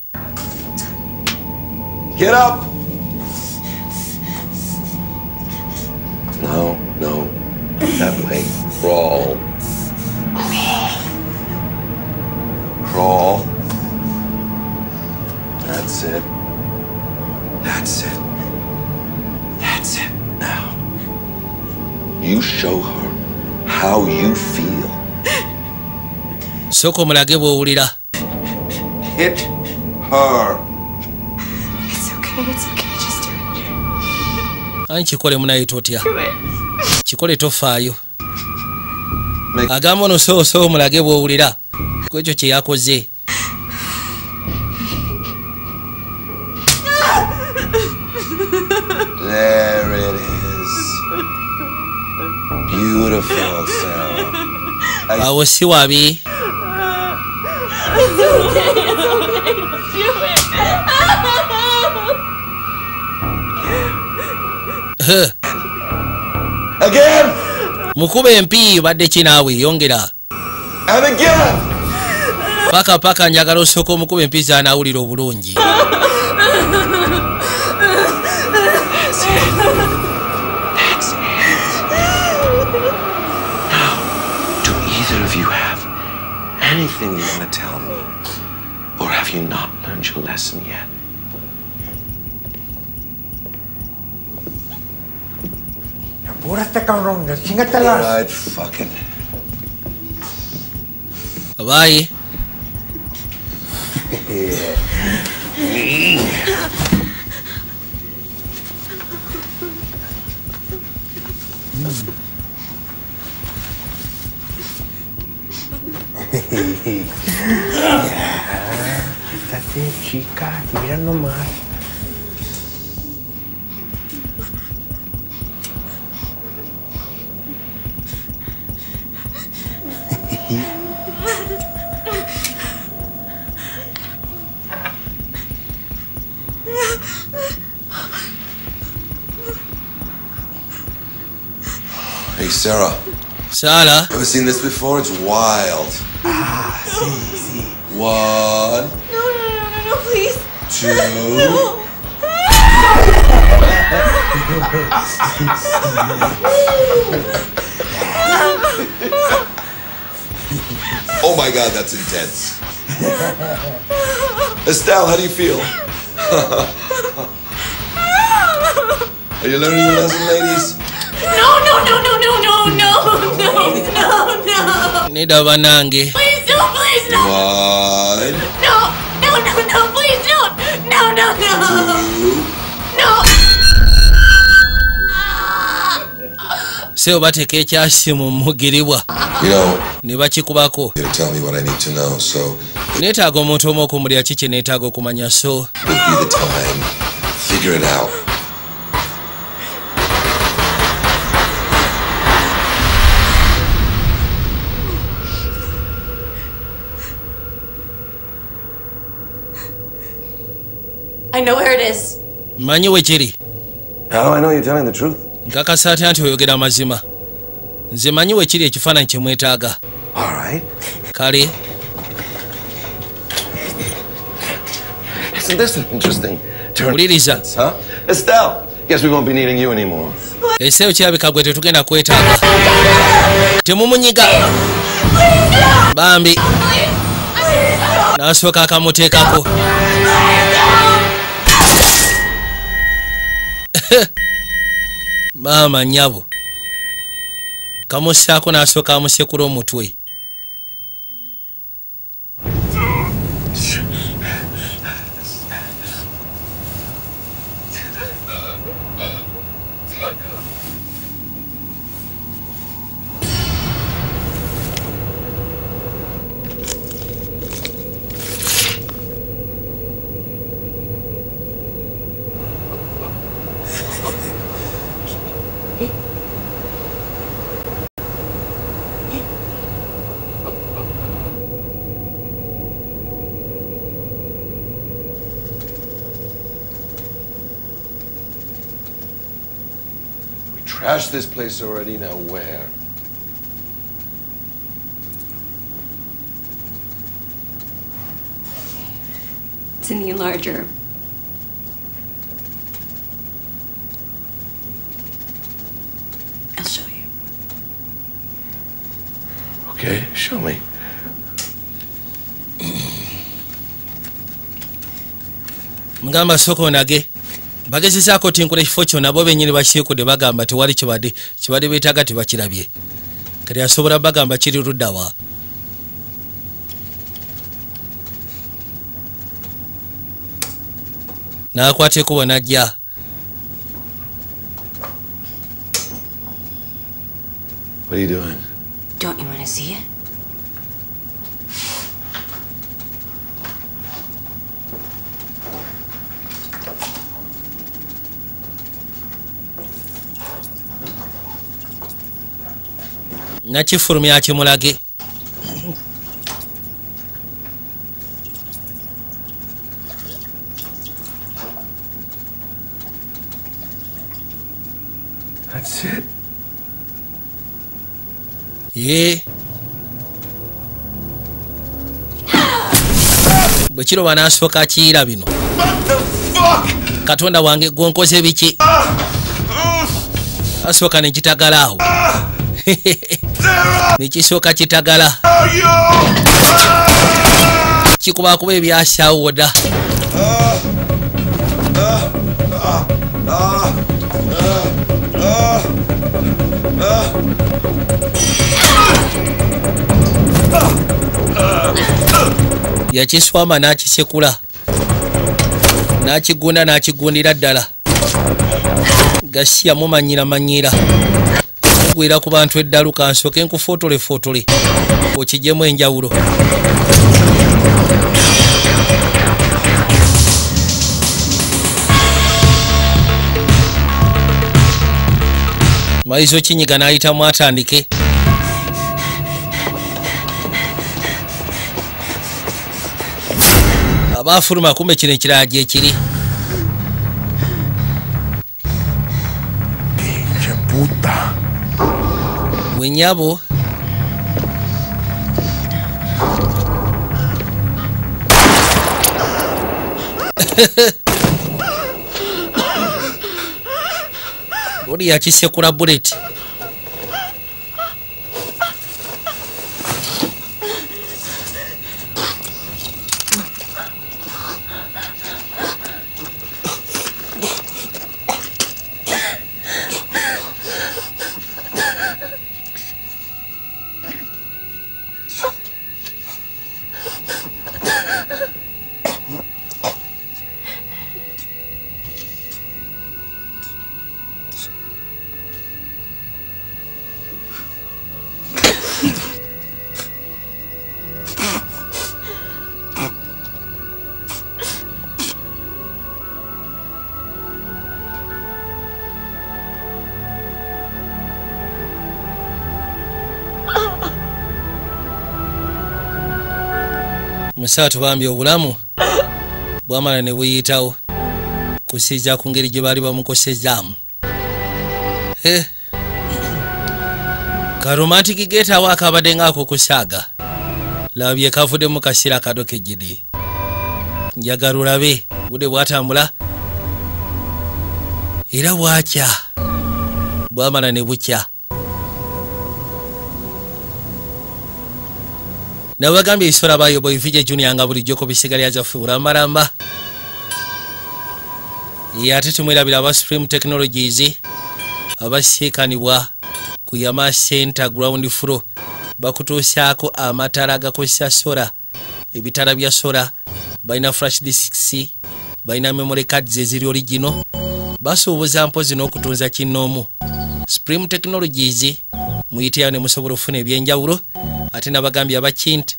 Get up! Sooka omulage bwowulira Hit her. It's okay, it's okay, just do it. ani kikole Do it. kikole tofaayo agamba ono soosoo omulage bwowulira ku ekyo kye yakoze There it is. Beautiful, Sarah. awo si wabi mukuba empi badde kinaawe yongera. And again. paka paka njagala osooka omukuba empi zanawulira obulungi Apúrate, cabrón. Chingatelas. Alright, fuck it. baayi Quítate, chica. Mira nomás. Sarah. Sarah. Ever seen this before? It's wild. Ah. One, No, no, no, no, no, please. two. No. Oh my god, that's intense. Estelle, how do you feel? [LAUGHS] Are you learning your lesson, ladies? No, no, no, no, no, no, no, no, no, no. nida banange Please don't, please no. One, No, no, no, no, please don't. No, no, no. No. sebo bateeka ekyasi mu mugiribwa You know, ne bakikubako you tell me what I need to know, so neetaaga omuntu omu okumulya ki kye neetaaga okumanya so I know where it is. mmanyi we kiri How I know you're telling the truth? nkakasa atya nti oyogera mazima nze manyi we kiri ekifaananyi kye mwetaaga Alright. kale Isn't this interesting wuliriza Huh? Estelle, guess we won't be needing you anymore. eseeyo kirabika gwe tetugenda kwetaaga temumunyiga bambi n'asooka akamuteekako [LAUGHS] maama nnyabo kamussaako n'asooka amusekula omutwe trashed this place already, now where? It's in the enlarger. I'll show you. Okay, show me. mugamba sooka onage bagezesaako tinkula ekifo kyonna bo benyini bakiikudde bagamba tewali kibadde kibadde beetaaga tebakirabye kati asobola bagamba kiri luddawa n'akwata ekubo najja What are you doing? Don't you want to see it? nakifulumya kimulage ye. Bwe kiroba n'asooka kiyira bino. Katonda wange gwonkoze biki? Asooka ne kitagala awo. [LAUGHS] nekisooka kitagala kikubakuba ebyasyawoda yakiswama n'akisekula. N'akigunda n'akigundira ddala. Gasiya mumanyira manyira mugwira ku bantu eddalu kansooke nkufootolefotole okijjemu enjawulo. Mayizo kinyiga n'ayitamu atandike abaafuluma kumbe kino ekirala gyekiri Pinche puta. Guinyabo. Buriya kisekura bullet. Musawo tubambye obulamu bwamala ne buyitawo kusiiza ku ngeri gye baali bamukosezaamu Eh. karomantiki geetaawo akabadde ngaako kusaaga labye kavuddemu kasiira kadoke gidi njagala olabe budde bwatambula. Era bwakya bwamala ne bukya nabagambye ebisola bayo bwebivije junior nga bulijjo ku bisigalya zaffe bulamalamba ye ate tumwerabira aba supreme technologies abasiikanibwa ku yama center ground flo bakutuusaako amataala agakozesa sola ebitala bya sola. Balina flash discs balina memory cards eziri origino basuubuza mpozi n'okutunza kinnoomu. Supreme technologies muyiteyo ne musobola okufuna ebyenjawulo ate nabagambye abakint.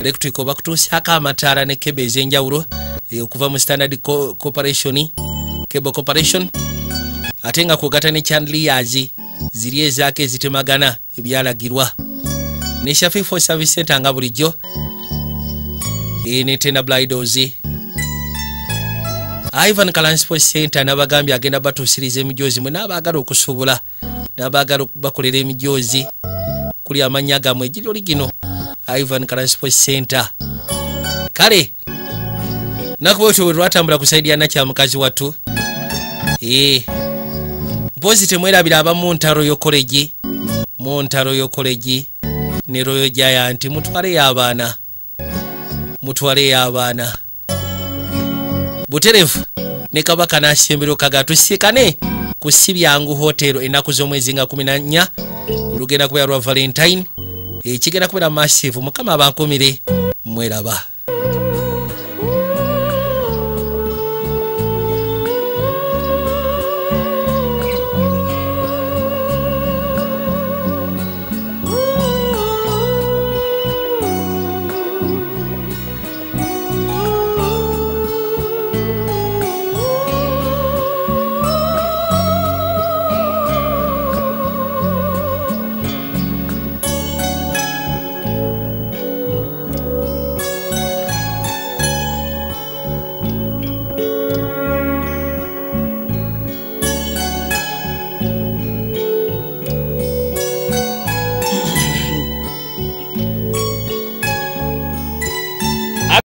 Electrical bakutuusaako amataala ne kebe ez'enjawulo eh, okuva mu standard Co- corporation cable corporation. Ate nga kwogata ne chandliyers ziri ezaako ezitemagana ebyalagirwa. Ne shafi for service center nga bulijjo eh, ne tena blidos ivan kalansport center nabagambye agenda batuusiriza emijoozi mwe n'abaagala okusobola n'abaagala bakolera emijoozi kuli amannya gammwe egiri oligino ivan kalansport center. Kale nakuba otyo bwe lwatambula ku saidi ya nakyamukazi wattu ee mpozi temwerabira aba montaroyo kolegi montaroyo kolegi ne royo giant mutwaleyo abaana mutwaleyo abaana buterevu ne kabaka n'asembero kaga ku sibyangu hotero ennaku z'omwezi nga 14 lugenda kubeera lwa valentine ekigenda kubeera massive. Mukama abankumire mweraba